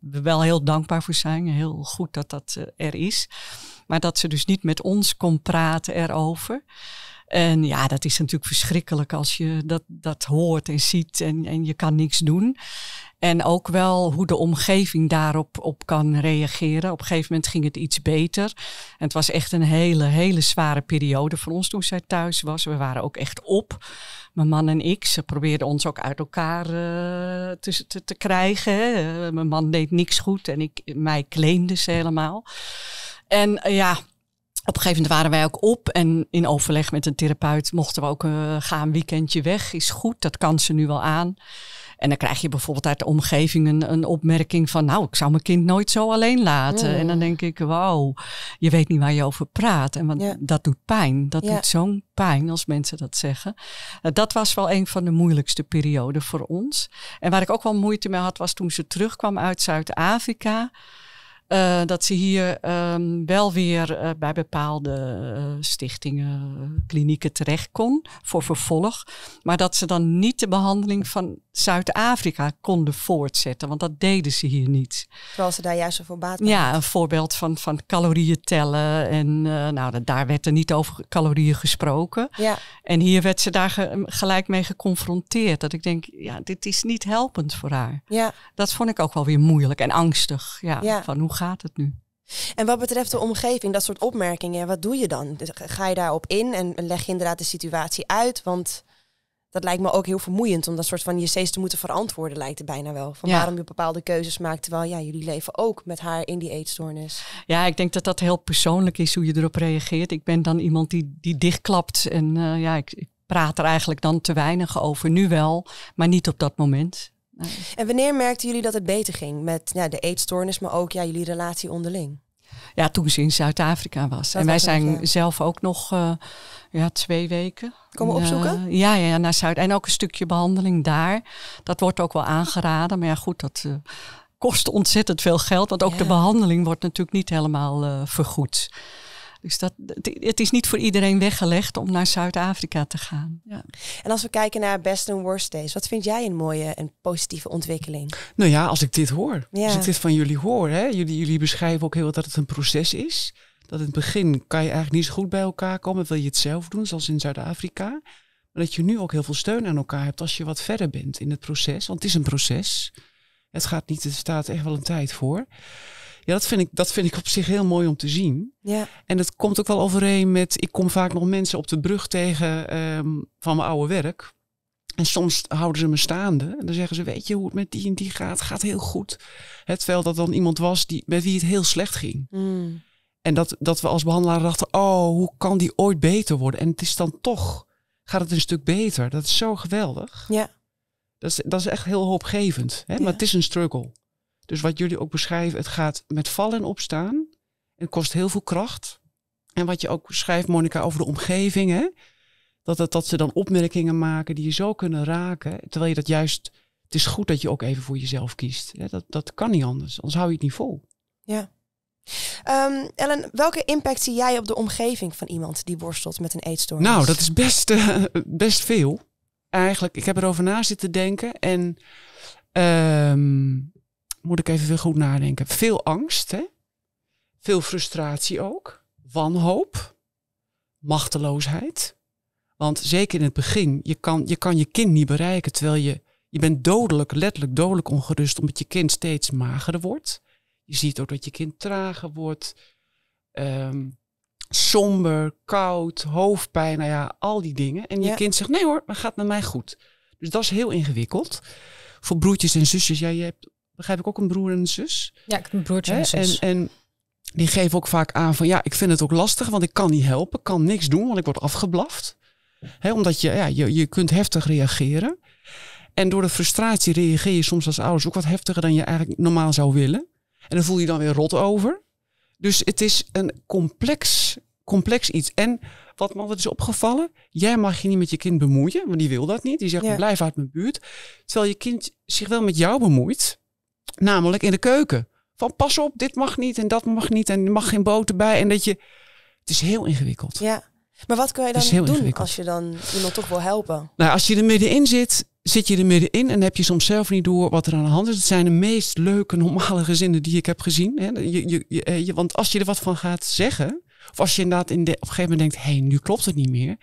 we wel heel dankbaar voor zijn. Heel goed dat dat er is. Maar dat ze dus niet met ons kon praten erover. En ja, dat is natuurlijk verschrikkelijk als je dat, dat hoort en ziet en, en je kan niks doen. En ook wel hoe de omgeving daarop op kan reageren. Op een gegeven moment ging het iets beter. En het was echt een hele, hele zware periode voor ons toen zij thuis was. We waren ook echt op. Mijn man en ik, ze probeerden ons ook uit elkaar uh, te, te, krijgen. Mijn man deed niks goed en ik, mij claimde ze helemaal. En uh, ja, op een gegeven moment waren wij ook op en in overleg met een therapeut mochten we ook uh, gaan een weekendje weg. Is goed, dat kan ze nu wel aan. En dan krijg je bijvoorbeeld uit de omgeving een, een opmerking van, nou, ik zou mijn kind nooit zo alleen laten. En dan denk ik, wauw, je weet niet waar je over praat. En want dat doet pijn. Dat doet zo'n pijn als mensen dat zeggen. Uh, dat was wel een van de moeilijkste perioden voor ons. En waar ik ook wel moeite mee had, was toen ze terugkwam uit Zuid-Afrika. Uh, dat ze hier um, wel weer uh, bij bepaalde uh, stichtingen, klinieken terecht kon voor vervolg. Maar dat ze dan niet de behandeling van Zuid-Afrika konden voortzetten, want dat deden ze hier niet. Terwijl ze daar juist voor baat Ja, een voorbeeld van, van calorieën tellen. En nou, daar werd er niet over calorieën gesproken. Ja. En hier werd ze daar ge gelijk mee geconfronteerd. Dat ik denk, ja, dit is niet helpend voor haar. Ja. Dat vond ik ook wel weer moeilijk en angstig. Ja, ja. van hoe gaat het nu? En wat betreft de omgeving, dat soort opmerkingen, wat doe je dan? Dus ga je daarop in en leg je inderdaad de situatie uit? Want dat lijkt me ook heel vermoeiend om dat soort van je steeds te moeten verantwoorden, lijkt het bijna wel. Van waarom je bepaalde keuzes maakt, terwijl ja, jullie leven ook met haar in die eetstoornis. Ja, ik denk dat dat heel persoonlijk is hoe je erop reageert. Ik ben dan iemand die, die dichtklapt en uh, ja, ik, ik praat er eigenlijk dan te weinig over. Nu wel, maar niet op dat moment. En wanneer merkten jullie dat het beter ging met ja, de eetstoornis, maar ook ja, jullie relatie onderling? Ja, toen ze in Zuid-Afrika was. en wij zijn zelf ook nog uh, ja, twee weken. Komen opzoeken? Uh, ja, ja, naar Zuid. En ook een stukje behandeling daar. Dat wordt ook wel aangeraden. Maar ja, goed, dat uh, kost ontzettend veel geld. Want ook ja. de behandeling wordt natuurlijk niet helemaal vergoed. Dus dat, het is niet voor iedereen weggelegd om naar Zuid-Afrika te gaan. Ja. En als we kijken naar best en worst days, wat vind jij een mooie en positieve ontwikkeling? Nou ja, als ik dit hoor, ja. als ik dit van jullie hoor, hè, jullie, jullie beschrijven ook heel dat het een proces is. Dat in het begin kan je eigenlijk niet zo goed bij elkaar komen, wil je het zelf doen, zoals in Zuid-Afrika. Maar dat je nu ook heel veel steun aan elkaar hebt als je wat verder bent in het proces. Want het is een proces. Het gaat niet, het staat echt wel een tijd voor. Ja, dat vind, ik, dat vind ik op zich heel mooi om te zien. Ja. En het komt ook wel overeen met, ik kom vaak nog mensen op de brug tegen ehm, van mijn oude werk. En soms houden ze me staande. En dan zeggen ze, weet je hoe het met die en die gaat? Gaat heel goed. Het terwijl dat dan iemand was die, met wie het heel slecht ging. Mm. En dat, dat we als behandelaar dachten, oh, hoe kan die ooit beter worden? En het is dan toch, gaat het een stuk beter. Dat is zo geweldig. Ja. Dat is, dat is echt heel hoopgevend. Hè? Ja. Maar het is een struggle. Dus wat jullie ook beschrijven, het gaat met vallen en opstaan. Het kost heel veel kracht. En wat je ook schrijft, Monica, over de omgeving. Hè? Dat, dat, dat ze dan opmerkingen maken die je zo kunnen raken. Terwijl je dat juist... Het is goed dat je ook even voor jezelf kiest. Hè? Dat, dat kan niet anders, anders hou je het niet vol. Ja. Ehm, Ellen, welke impact zie jij op de omgeving van iemand die worstelt met een eetstoornis? Nou, dat is best, eh, best veel. Eigenlijk, ik heb erover na zitten denken. En ehm, moet ik even weer goed nadenken. Veel angst, hè? veel frustratie ook. Wanhoop. Machteloosheid. Want zeker in het begin, je kan je, kan je kind niet bereiken. Terwijl je, je bent dodelijk, letterlijk dodelijk ongerust. Omdat je kind steeds magerder wordt. Je ziet ook dat je kind trager wordt. Ehm, somber, koud, hoofdpijn, nou ja, al die dingen. En je Ja. kind zegt, nee hoor, het gaat met mij goed. Dus dat is heel ingewikkeld. Voor broertjes en zusjes, ja, je hebt, begrijp ik ook een broer en een zus. Ja, ik heb een broertje en zus. En, en die geven ook vaak aan van, ja, ik vind het ook lastig, want ik kan niet helpen, kan niks doen, want ik word afgeblaft. Hè, omdat je, ja, je, je kunt heftig reageren. En door de frustratie reageer je soms als ouders ook wat heftiger dan je eigenlijk normaal zou willen. En dan voel je je dan weer rot over. Dus het is een complex, complex iets. En wat me altijd is opgevallen, jij mag je niet met je kind bemoeien, want die wil dat niet. Die zegt, Ja. blijf uit mijn buurt. Terwijl je kind zich wel met jou bemoeit, namelijk in de keuken. Van pas op, dit mag niet en dat mag niet en er mag geen boter bij. En dat je, het is heel ingewikkeld. Ja. Maar wat kun je dan doen als je dan iemand toch wil helpen? Nou, als je er middenin zit, zit je er middenin en heb je soms zelf niet door wat er aan de hand is. Het zijn de meest leuke, normale gezinnen die ik heb gezien. Hè. Je, je, je, eh, want als je er wat van gaat zeggen, of als je inderdaad in de, op een gegeven moment denkt, hé, hey, nu klopt het niet meer.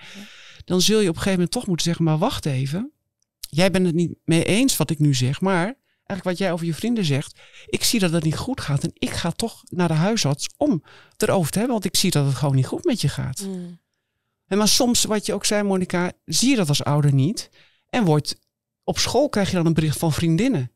Dan zul je op een gegeven moment toch moeten zeggen, maar wacht even. Jij bent het niet mee eens wat ik nu zeg, maar eigenlijk wat jij over je vrienden zegt. Ik zie dat het niet goed gaat en ik ga toch naar de huisarts om erover te hebben. Want ik zie dat het gewoon niet goed met je gaat. Mm. En maar soms, wat je ook zei, Monica, zie je dat als ouder niet. En wordt, op school krijg je dan een bericht van vriendinnen.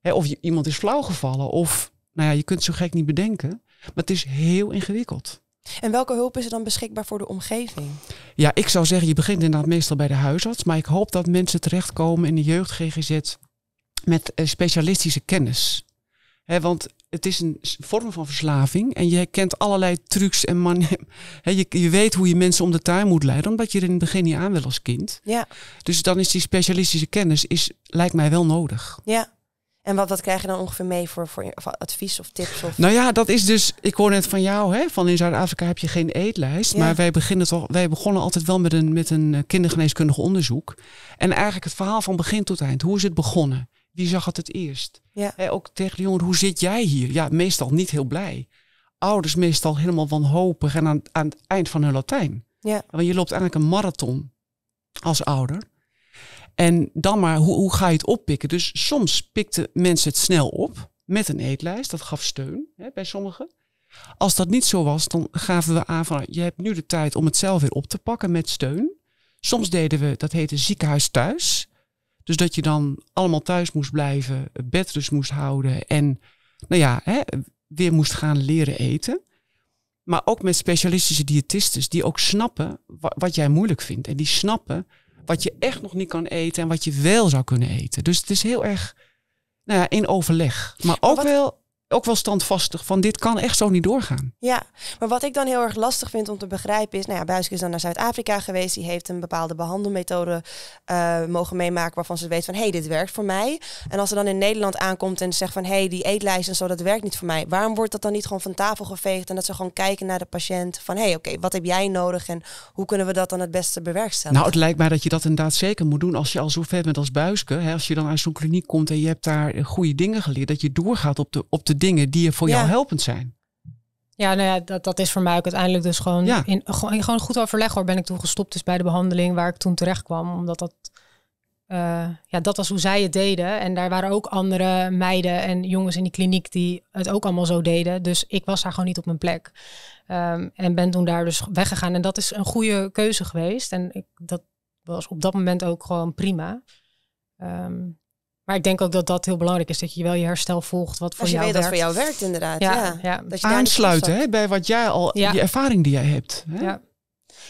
Hè, of je, iemand is flauwgevallen. Of, nou ja, je kunt zo gek niet bedenken. Maar het is heel ingewikkeld. En welke hulp is er dan beschikbaar voor de omgeving? Ja, ik zou zeggen, je begint inderdaad meestal bij de huisarts. Maar ik hoop dat mensen terechtkomen in de jeugd GGZ met eh, specialistische kennis. Hè, want het is een vorm van verslaving. En je kent allerlei trucs en man. Hè, je, je weet hoe je mensen om de tuin moet leiden. Omdat je er in het begin niet aan wil als kind. Ja, Dus dan is die specialistische kennis, is, lijkt mij wel nodig. ja. En wat, wat krijg je dan ongeveer mee voor, voor, voor advies of tips? Of... Nou ja, dat is dus, ik hoor net van jou, hè, van in Zuid-Afrika heb je geen eetlijst. Ja. Maar wij, beginnen toch, wij begonnen altijd wel met een, met een eh, kindergeneeskundig onderzoek. En eigenlijk het verhaal van begin tot eind. Hoe is het begonnen? Wie zag het het eerst? Ja. Hè, ook tegen de jongen, hoe zit jij hier? Ja, meestal niet heel blij. Ouders meestal helemaal wanhopig en aan, aan het eind van hun Latijn. Ja. Want je loopt eigenlijk een marathon als ouder. En dan maar, hoe, hoe ga je het oppikken? Dus soms pikten mensen het snel op met een eetlijst. Dat gaf steun hè, bij sommigen. Als dat niet zo was, dan gaven we aan van... je hebt nu de tijd om het zelf weer op te pakken met steun. Soms deden we, dat heette ziekenhuis thuis. Dus dat je dan allemaal thuis moest blijven, bedrust moest houden... en nou ja, hè, weer moest gaan leren eten. Maar ook met specialistische diëtistes die ook snappen wa- wat jij moeilijk vindt. En die snappen wat je echt nog niet kan eten en wat je wel zou kunnen eten. Dus het is heel erg nou ja, in overleg. Maar ook, wat- wel, ook wel standvastig van dit kan echt zo niet doorgaan. Ja, maar wat ik dan heel erg lastig vind om te begrijpen is, nou ja, Buiske is dan naar Zuid-Afrika geweest. Die heeft een bepaalde behandelmethode eh, mogen meemaken waarvan ze weet van, hé, hey, dit werkt voor mij. En als ze dan in Nederland aankomt en zegt van, hé, hey, die eetlijst en zo, dat werkt niet voor mij. Waarom wordt dat dan niet gewoon van tafel geveegd en dat ze gewoon kijken naar de patiënt van, hé, hey, oké, wat heb jij nodig en hoe kunnen we dat dan het beste bewerkstelligen? Nou, het lijkt mij dat je dat inderdaad zeker moet doen als je al zo ver bent als Buiske. Hè, als je dan uit zo'n kliniek komt en je hebt daar goede dingen geleerd. Dat je doorgaat op de, op de dingen die er voor Ja. jou helpend zijn. Ja, nou ja, dat, dat is voor mij ook uiteindelijk dus gewoon, Ja. in, gewoon, in gewoon goed overleg hoor ben ik toen gestopt dus bij de behandeling waar ik toen terecht kwam. Omdat dat eh, ja, dat was hoe zij het deden. En daar waren ook andere meiden en jongens in die kliniek die het ook allemaal zo deden. Dus ik was daar gewoon niet op mijn plek. Ehm, en ben toen daar dus weggegaan. En dat is een goede keuze geweest. En ik, dat was op dat moment ook gewoon prima. Ehm, maar ik denk ook dat dat heel belangrijk is. Dat je wel je herstel volgt wat voor Als je jou weet dat voor jou werkt inderdaad. Ja, Ja, ja. Dat je Aansluiten hè, bij wat jij al, Ja. die ervaring die jij hebt. Hè? Ja.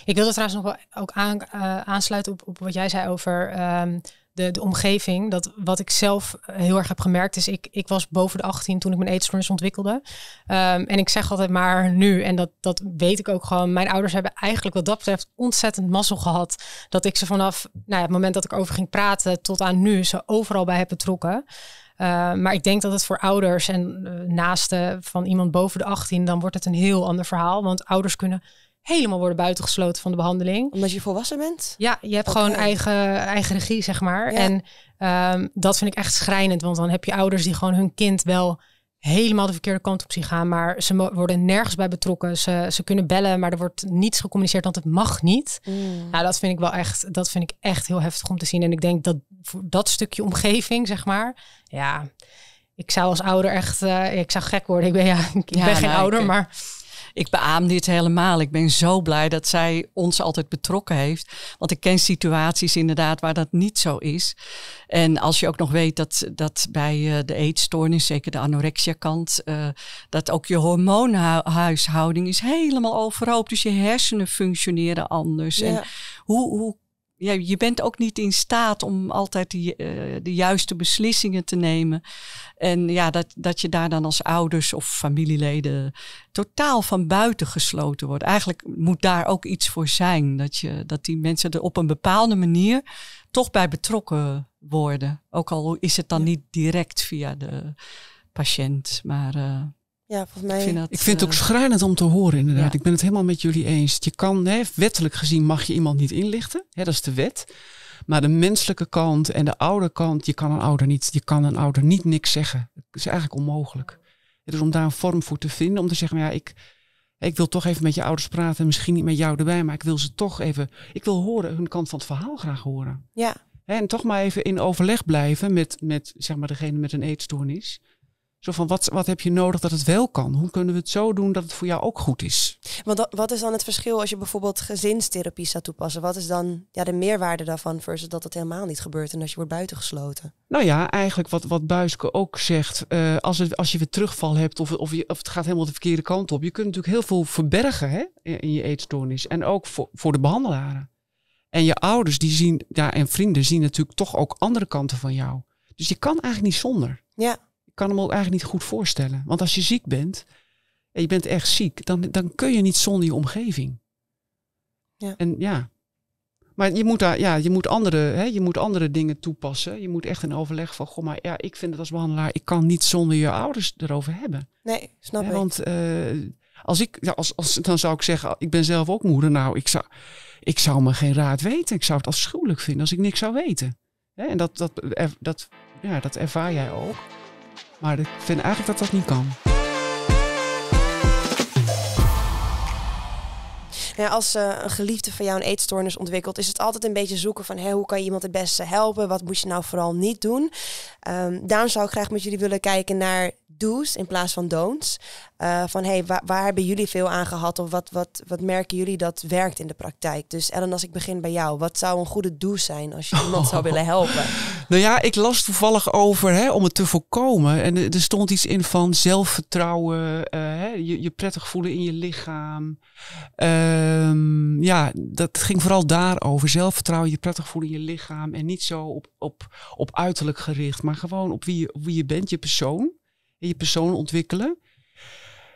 Ik wilde trouwens nog wel ook aan, eh, aansluiten op, op wat jij zei over ehm, de, de omgeving. Dat wat ik zelf heel erg heb gemerkt is, ik, ik was boven de 18 toen ik mijn eetstoornis ontwikkelde. Ehm, en ik zeg altijd maar nu, en dat, dat weet ik ook gewoon. Mijn ouders hebben eigenlijk wat dat betreft ontzettend mazzel gehad. Dat ik ze vanaf nou ja, het moment dat ik over ging praten tot aan nu ze overal bij heb betrokken. Uh, maar ik denk dat het voor ouders en uh, naasten van iemand boven de 18, dan wordt het een heel ander verhaal. Want ouders kunnen helemaal worden buitengesloten van de behandeling. Omdat je volwassen bent? Ja, je hebt gewoon eigen, eigen regie, zeg maar. Ja. En um, dat vind ik echt schrijnend. Want dan heb je ouders die gewoon hun kind wel helemaal de verkeerde kant op zien gaan. Maar ze worden nergens bij betrokken. Ze, ze kunnen bellen, maar er wordt niets gecommuniceerd, want het mag niet. Mm. Nou, dat vind ik wel echt, dat vind ik echt heel heftig om te zien. En ik denk dat voor dat stukje omgeving, zeg maar, ja, ik zou als ouder echt, uh, ik zou gek worden. Ik ben, ja, ik Ja, ben geen nou, ouder, ik- maar Ik beaam dit helemaal. Ik ben zo blij dat zij ons altijd betrokken heeft. Want ik ken situaties inderdaad waar dat niet zo is. En als je ook nog weet dat, dat bij eh, de eetstoornis, zeker de anorexia kant, eh, dat ook je hormoonhuishouding is helemaal overhoop. Dus je hersenen functioneren anders. En hoe, hoe, ja, je bent ook niet in staat om altijd die, eh, de juiste beslissingen te nemen. En ja, dat, dat je daar dan als ouders of familieleden totaal van buiten gesloten wordt. Eigenlijk moet daar ook iets voor zijn. Dat, je, dat die mensen er op een bepaalde manier toch bij betrokken worden. Ook al is het dan niet direct via de patiënt. Maar eh, ja, volgens mij. ik vind dat... Ik vind het ook eh, schrijnend om te horen, inderdaad. Ja. Ik ben het helemaal met jullie eens. Je kan, hè, wettelijk gezien mag je iemand niet inlichten. Hè, dat is de wet. Maar de menselijke kant en de oude kant, je kan een ouder niet, je kan een ouder niet niks zeggen. Het is eigenlijk onmogelijk. Dus om daar een vorm voor te vinden, om te zeggen, ja, ik, ik wil toch even met je ouders praten, misschien niet met jou erbij, maar ik wil ze toch even, ik wil horen, hun kant van het verhaal graag horen. Ja, Hè, en toch maar even in overleg blijven met, met zeg maar, degene met een eetstoornis. Zo van, wat, wat heb je nodig dat het wel kan? Hoe kunnen we het zo doen dat het voor jou ook goed is? want dat- wat is dan het verschil als je bijvoorbeeld gezinstherapie zou toepassen? Wat is dan ja, de meerwaarde daarvan versus dat het helemaal niet gebeurt en als je wordt buitengesloten? Nou ja, eigenlijk wat, wat Buiske ook zegt. eh, als, het, als je weer terugval hebt of, of, je, of het gaat helemaal de verkeerde kant op. Je kunt natuurlijk heel veel verbergen hè, in, in je eetstoornis. En ook voor, voor de behandelaren. En je ouders die zien, ja, en vrienden zien natuurlijk toch ook andere kanten van jou. Dus je kan eigenlijk niet zonder. Ja, Ik kan hem ook eigenlijk niet goed voorstellen. Want als je ziek bent en je bent echt ziek, dan, dan kun je niet zonder je omgeving. Ja. En ja. Maar je moet, daar, ja, je, moet andere, hè, je moet andere dingen toepassen. Je moet echt in overleg van, goh, maar ja, ik vind het als behandelaar, ik kan niet zonder je ouders erover hebben. nee, snap ik. want eh, als ik, ja, als, als, dan zou ik zeggen, ik ben zelf ook moeder. Nou, ik zou, ik zou me geen raad weten. Ik zou het afschuwelijk vinden als ik niks zou weten. Hè, en dat, dat, er- dat, ja, dat ervaar jij ook. Maar ik vind eigenlijk dat dat niet kan. Nou ja, als eh, een geliefde van jou een eetstoornis ontwikkelt, is het altijd een beetje zoeken van hé, hoe kan je iemand het beste helpen? Wat moet je nou vooral niet doen? Ehm, daarom zou ik graag met jullie willen kijken naar do's in plaats van don'ts. Eh, van hé, waar, waar hebben jullie veel aan gehad? Of wat, wat, wat merken jullie dat werkt in de praktijk? Dus Ellen, als ik begin bij jou, wat zou een goede do zijn als je iemand zou willen helpen? Nou ja, ik las toevallig over hè, om het te voorkomen. En er stond iets in van zelfvertrouwen, eh, hè, je, je prettig voelen in je lichaam. Ehm, ja, dat ging vooral daarover. Zelfvertrouwen, je prettig voelen in je lichaam. En niet zo op, op, op uiterlijk gericht, maar gewoon op wie je, op wie je bent, je persoon. Je persoon ontwikkelen.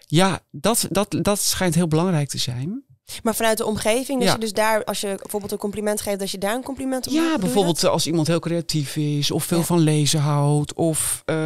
Ja, dat, dat, dat schijnt heel belangrijk te zijn. Maar vanuit de omgeving, dat Ja. je dus daar, als je bijvoorbeeld een compliment geeft, dat je daar een compliment op maakt, Ja, je bijvoorbeeld als iemand heel creatief is, of veel Ja. van lezen houdt, of eh,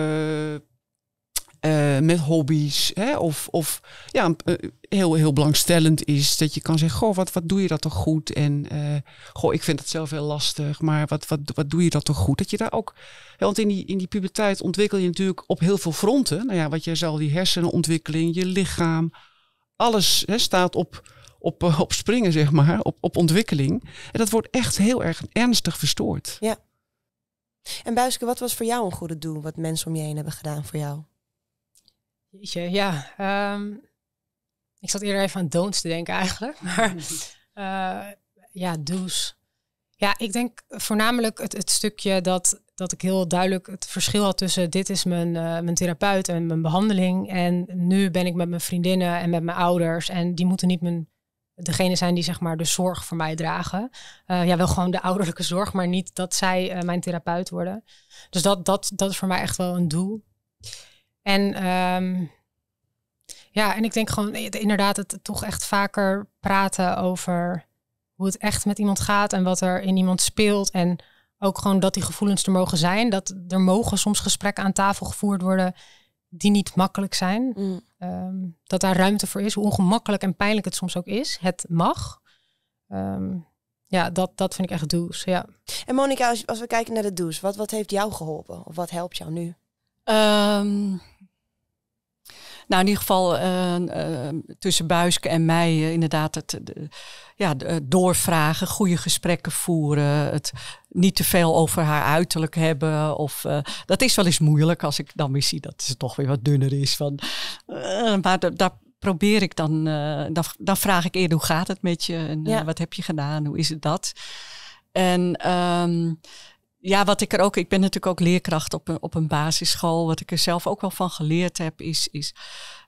eh, met hobby's, hè, of, of ja, eh, heel, heel belangstellend is, dat je kan zeggen, goh, wat, wat doe je dat toch goed? En eh, goh, ik vind het zelf heel lastig, maar wat, wat, wat doe je dat toch goed? Dat je daar ook, ja, want in die, in die puberteit ontwikkel je natuurlijk op heel veel fronten. Nou ja, wat jij zal, die hersenenontwikkeling, je lichaam, alles hè, staat op, op, op springen, zeg maar, op, op ontwikkeling. En dat wordt echt heel erg ernstig verstoord. Ja. En Buiske, wat was voor jou een goede doel wat mensen om je heen hebben gedaan voor jou? Jeetje, ja. ehm, ik zat eerder even aan don'ts te denken eigenlijk. Maar uh, ja, do's. Ja, ik denk voornamelijk het, het stukje dat, dat ik heel duidelijk het verschil had tussen dit is mijn, uh, mijn therapeut en mijn behandeling. En nu ben ik met mijn vriendinnen en met mijn ouders. En die moeten niet mijn, degene zijn die zeg maar de zorg voor mij dragen. Uh, ja, wel gewoon de ouderlijke zorg, maar niet dat zij mijn therapeut worden. Dus dat, dat, dat is voor mij echt wel een doel. En um, ja, en ik denk gewoon inderdaad het toch echt vaker praten over hoe het echt met iemand gaat en wat er in iemand speelt. En ook gewoon dat die gevoelens er mogen zijn. Dat er mogen soms gesprekken aan tafel gevoerd worden die niet makkelijk zijn. Mm. Um, dat daar ruimte voor is, hoe ongemakkelijk en pijnlijk het soms ook is. Het mag. Um, ja, dat, dat vind ik echt do's. Ja. En Monika, als, als we kijken naar de do's, wat, wat heeft jou geholpen? Of wat helpt jou nu? Um, nou, in ieder geval uh, uh, tussen Buiske en mij uh, inderdaad het ja, doorvragen, goede gesprekken voeren, het niet te veel over haar uiterlijk hebben. Of, dat is wel eens moeilijk als ik dan weer zie dat ze toch weer wat dunner is. Van, maar daar probeer ik dan, dan, dan vraag ik eerder hoe gaat het met je en ja. wat heb je gedaan, hoe is het dat? En um, ja, wat ik er ook, ik ben natuurlijk ook leerkracht op een, op een basisschool. Wat ik er zelf ook wel van geleerd heb, is, is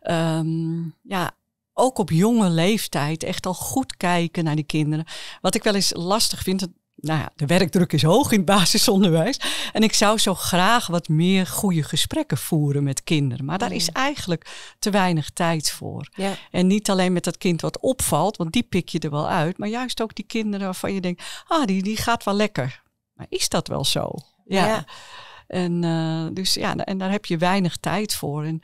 um, ja, ook op jonge leeftijd echt al goed kijken naar die kinderen. Wat ik wel eens lastig vind, nou ja, de werkdruk is hoog in het basisonderwijs. En ik zou zo graag wat meer goede gesprekken voeren met kinderen. Maar daar is mm. eigenlijk te weinig tijd voor. Ja. En niet alleen met dat kind wat opvalt, want die pik je er wel uit. Maar juist ook die kinderen waarvan je denkt, ah, die, die gaat wel lekker. Maar is dat wel zo? Ja. ja. En, uh, dus ja, en daar heb je weinig tijd voor. En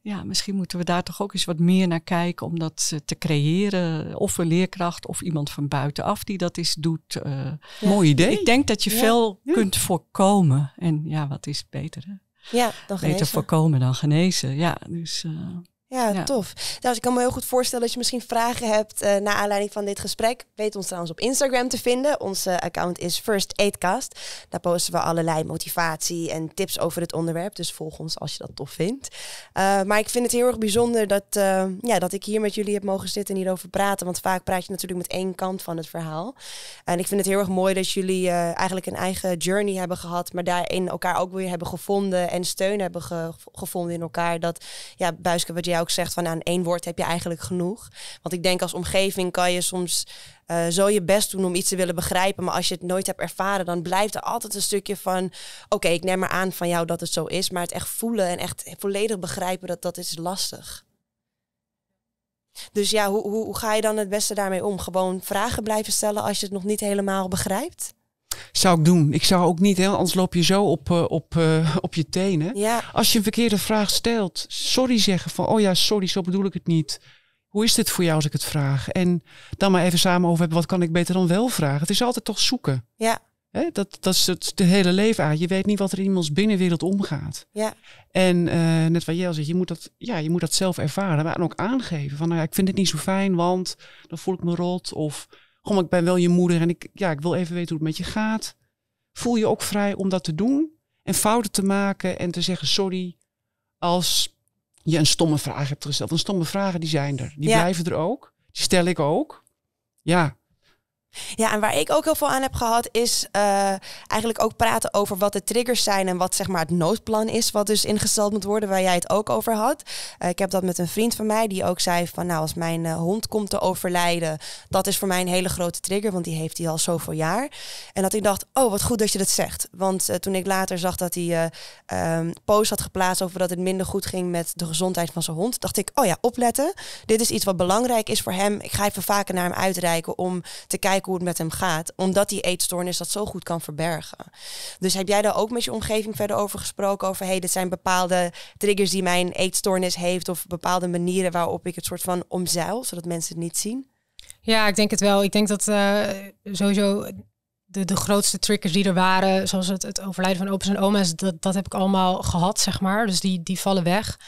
ja, misschien moeten we daar toch ook eens wat meer naar kijken om dat te creëren. Of een leerkracht of iemand van buitenaf die dat eens doet. Uh, ja. Mooi idee. Ik denk dat je veel kunt voorkomen. En ja, wat is beter? Hè? Ja, dan genezen. Beter voorkomen dan genezen. Ja, dus. Uh, ja, ja, tof. Dus ik kan me heel goed voorstellen dat je misschien vragen hebt uh, naar aanleiding van dit gesprek. Weet ons trouwens op Instagram te vinden. Onze account is First Aidcast. Daar posten we allerlei motivatie en tips over het onderwerp. Dus volg ons als je dat tof vindt. Uh, maar ik vind het heel erg bijzonder dat, uh, ja, dat ik hier met jullie heb mogen zitten en hierover praten. Want vaak praat je natuurlijk met één kant van het verhaal. En ik vind het heel erg mooi dat jullie eigenlijk een eigen journey hebben gehad. Maar daarin elkaar ook weer hebben gevonden en steun hebben ge gevonden in elkaar. Dat, ja, Buiske, wat ook zegt van aan één woord heb je eigenlijk genoeg. Want ik denk als omgeving kan je soms uh, zo je best doen om iets te willen begrijpen. Maar als je het nooit hebt ervaren, dan blijft er altijd een stukje van... oké, ik neem maar aan van jou dat het zo is. Maar het echt voelen en echt volledig begrijpen, dat, dat is lastig. Dus ja, hoe, hoe ga je dan het beste daarmee om? Gewoon vragen blijven stellen als je het nog niet helemaal begrijpt? Zou ik doen. Ik zou ook niet, hè, anders loop je zo op, uh, op, uh, op je tenen. Ja. Als je een verkeerde vraag stelt, sorry zeggen van, oh ja, sorry, zo bedoel ik het niet. Hoe is dit voor jou als ik het vraag? En dan maar even samen over hebben, wat kan ik beter dan wel vragen? Het is altijd toch zoeken. Ja. Hè, dat, dat is het de hele leven aan. Je weet niet wat er in iemands binnenwereld omgaat. Ja. En uh, net wat jij al zegt, je moet, dat, ja, je moet dat zelf ervaren. Maar ook aangeven van, nou ja, ik vind het niet zo fijn, want dan voel ik me rot. Of Goh, ik ben wel je moeder en ik, ja, ik wil even weten hoe het met je gaat. Voel je ook vrij om dat te doen en fouten te maken en te zeggen sorry als je een stomme vraag hebt gesteld. Want stomme vragen die zijn er. Die ja. blijven er ook. Die stel ik ook. Ja, ja, en waar ik ook heel veel aan heb gehad, is uh, eigenlijk ook praten over wat de triggers zijn en wat zeg maar het noodplan is, wat dus ingesteld moet worden, waar jij het ook over had. Uh, ik heb dat met een vriend van mij, die ook zei van nou, als mijn uh, hond komt te overlijden, dat is voor mij een hele grote trigger, want die heeft hij al zoveel jaar. En dat ik dacht, oh, wat goed dat je dat zegt. Want toen ik later zag dat hij um, post had geplaatst over dat het minder goed ging met de gezondheid van zijn hond, dacht ik, oh ja, opletten. Dit is iets wat belangrijk is voor hem. Ik ga even vaker naar hem uitreiken om te kijken hoe het met hem gaat. Omdat die eetstoornis dat zo goed kan verbergen. Dus heb jij daar ook met je omgeving verder over gesproken? Over hey, dit zijn bepaalde triggers die mijn eetstoornis heeft. Of bepaalde manieren waarop ik het soort van omzeil, zodat mensen het niet zien? Ja, ik denk het wel. Ik denk dat uh, sowieso de, de grootste triggers die er waren, zoals het, het overlijden van opa's en oma's, dat, dat heb ik allemaal gehad, zeg maar. Dus die, die vallen weg.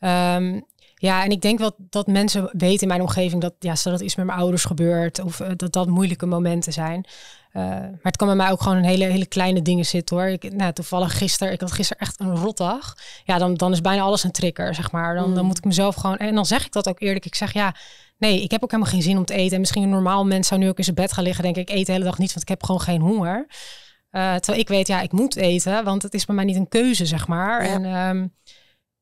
Um, Ja, en ik denk wel dat mensen weten in mijn omgeving dat, ja, stel dat iets met mijn ouders gebeurt of eh, dat dat moeilijke momenten zijn. Uh, maar het kan bij mij ook gewoon een hele, hele kleine dingen zitten hoor. Ik, nou, toevallig gisteren, ik had gisteren echt een rotdag. Ja, dan, dan is bijna alles een trigger, zeg maar. Dan, dan mm. moet ik mezelf gewoon, en dan zeg ik dat ook eerlijk. Ik zeg ja, nee, ik heb ook helemaal geen zin om te eten. En misschien een normaal mens zou nu ook in zijn bed gaan liggen. Denk ik, ik eet de hele dag niet, want ik heb gewoon geen honger. Uh, terwijl ik weet, ja, ik moet eten, want het is bij mij niet een keuze, zeg maar. En um,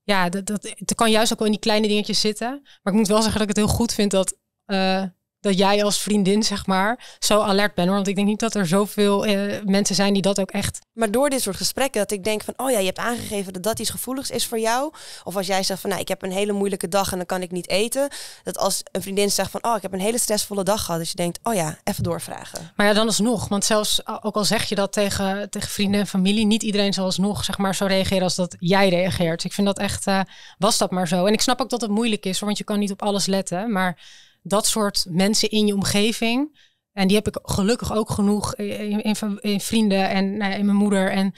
ja, dat, dat, het kan juist ook wel in die kleine dingetjes zitten. Maar ik moet wel zeggen dat ik het heel goed vind dat uh, dat jij als vriendin, zeg maar, zo alert bent. Want ik denk niet dat er zoveel uh, mensen zijn die dat ook echt. Maar door dit soort gesprekken, dat ik denk van, oh ja, je hebt aangegeven dat dat iets gevoeligs is voor jou. Of als jij zegt van, nou, ik heb een hele moeilijke dag en dan kan ik niet eten. Dat als een vriendin zegt van, oh, ik heb een hele stressvolle dag gehad. Dus je denkt, oh ja, even doorvragen. Maar ja, dan alsnog. Want zelfs, ook al zeg je dat tegen, tegen vrienden en familie, niet iedereen zal alsnog, zeg maar, zo reageren als dat jij reageert. Ik vind dat echt, uh, was dat maar zo. En ik snap ook dat het moeilijk is, want je kan niet op alles letten. Maar dat soort mensen in je omgeving. En die heb ik gelukkig ook genoeg in, in, vrienden en nou in mijn moeder. En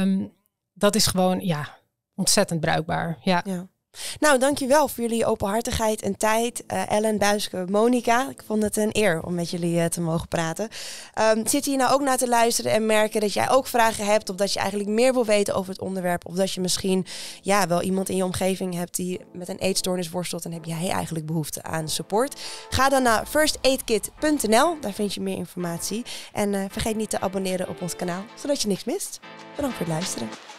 um, dat is gewoon, ja, ontzettend bruikbaar. Ja. Nou, dankjewel voor jullie openhartigheid en tijd. Uh, Ellen, Buiske, Monika. Ik vond het een eer om met jullie uh, te mogen praten. Um, zit hier nou ook naar te luisteren en merken dat jij ook vragen hebt... of dat je eigenlijk meer wil weten over het onderwerp... of dat je misschien ja, wel iemand in je omgeving hebt die met een eetstoornis worstelt... en heb jij eigenlijk behoefte aan support? Ga dan naar firstaidkit.nl, daar vind je meer informatie. En uh, vergeet niet te abonneren op ons kanaal, zodat je niks mist. Bedankt voor het luisteren.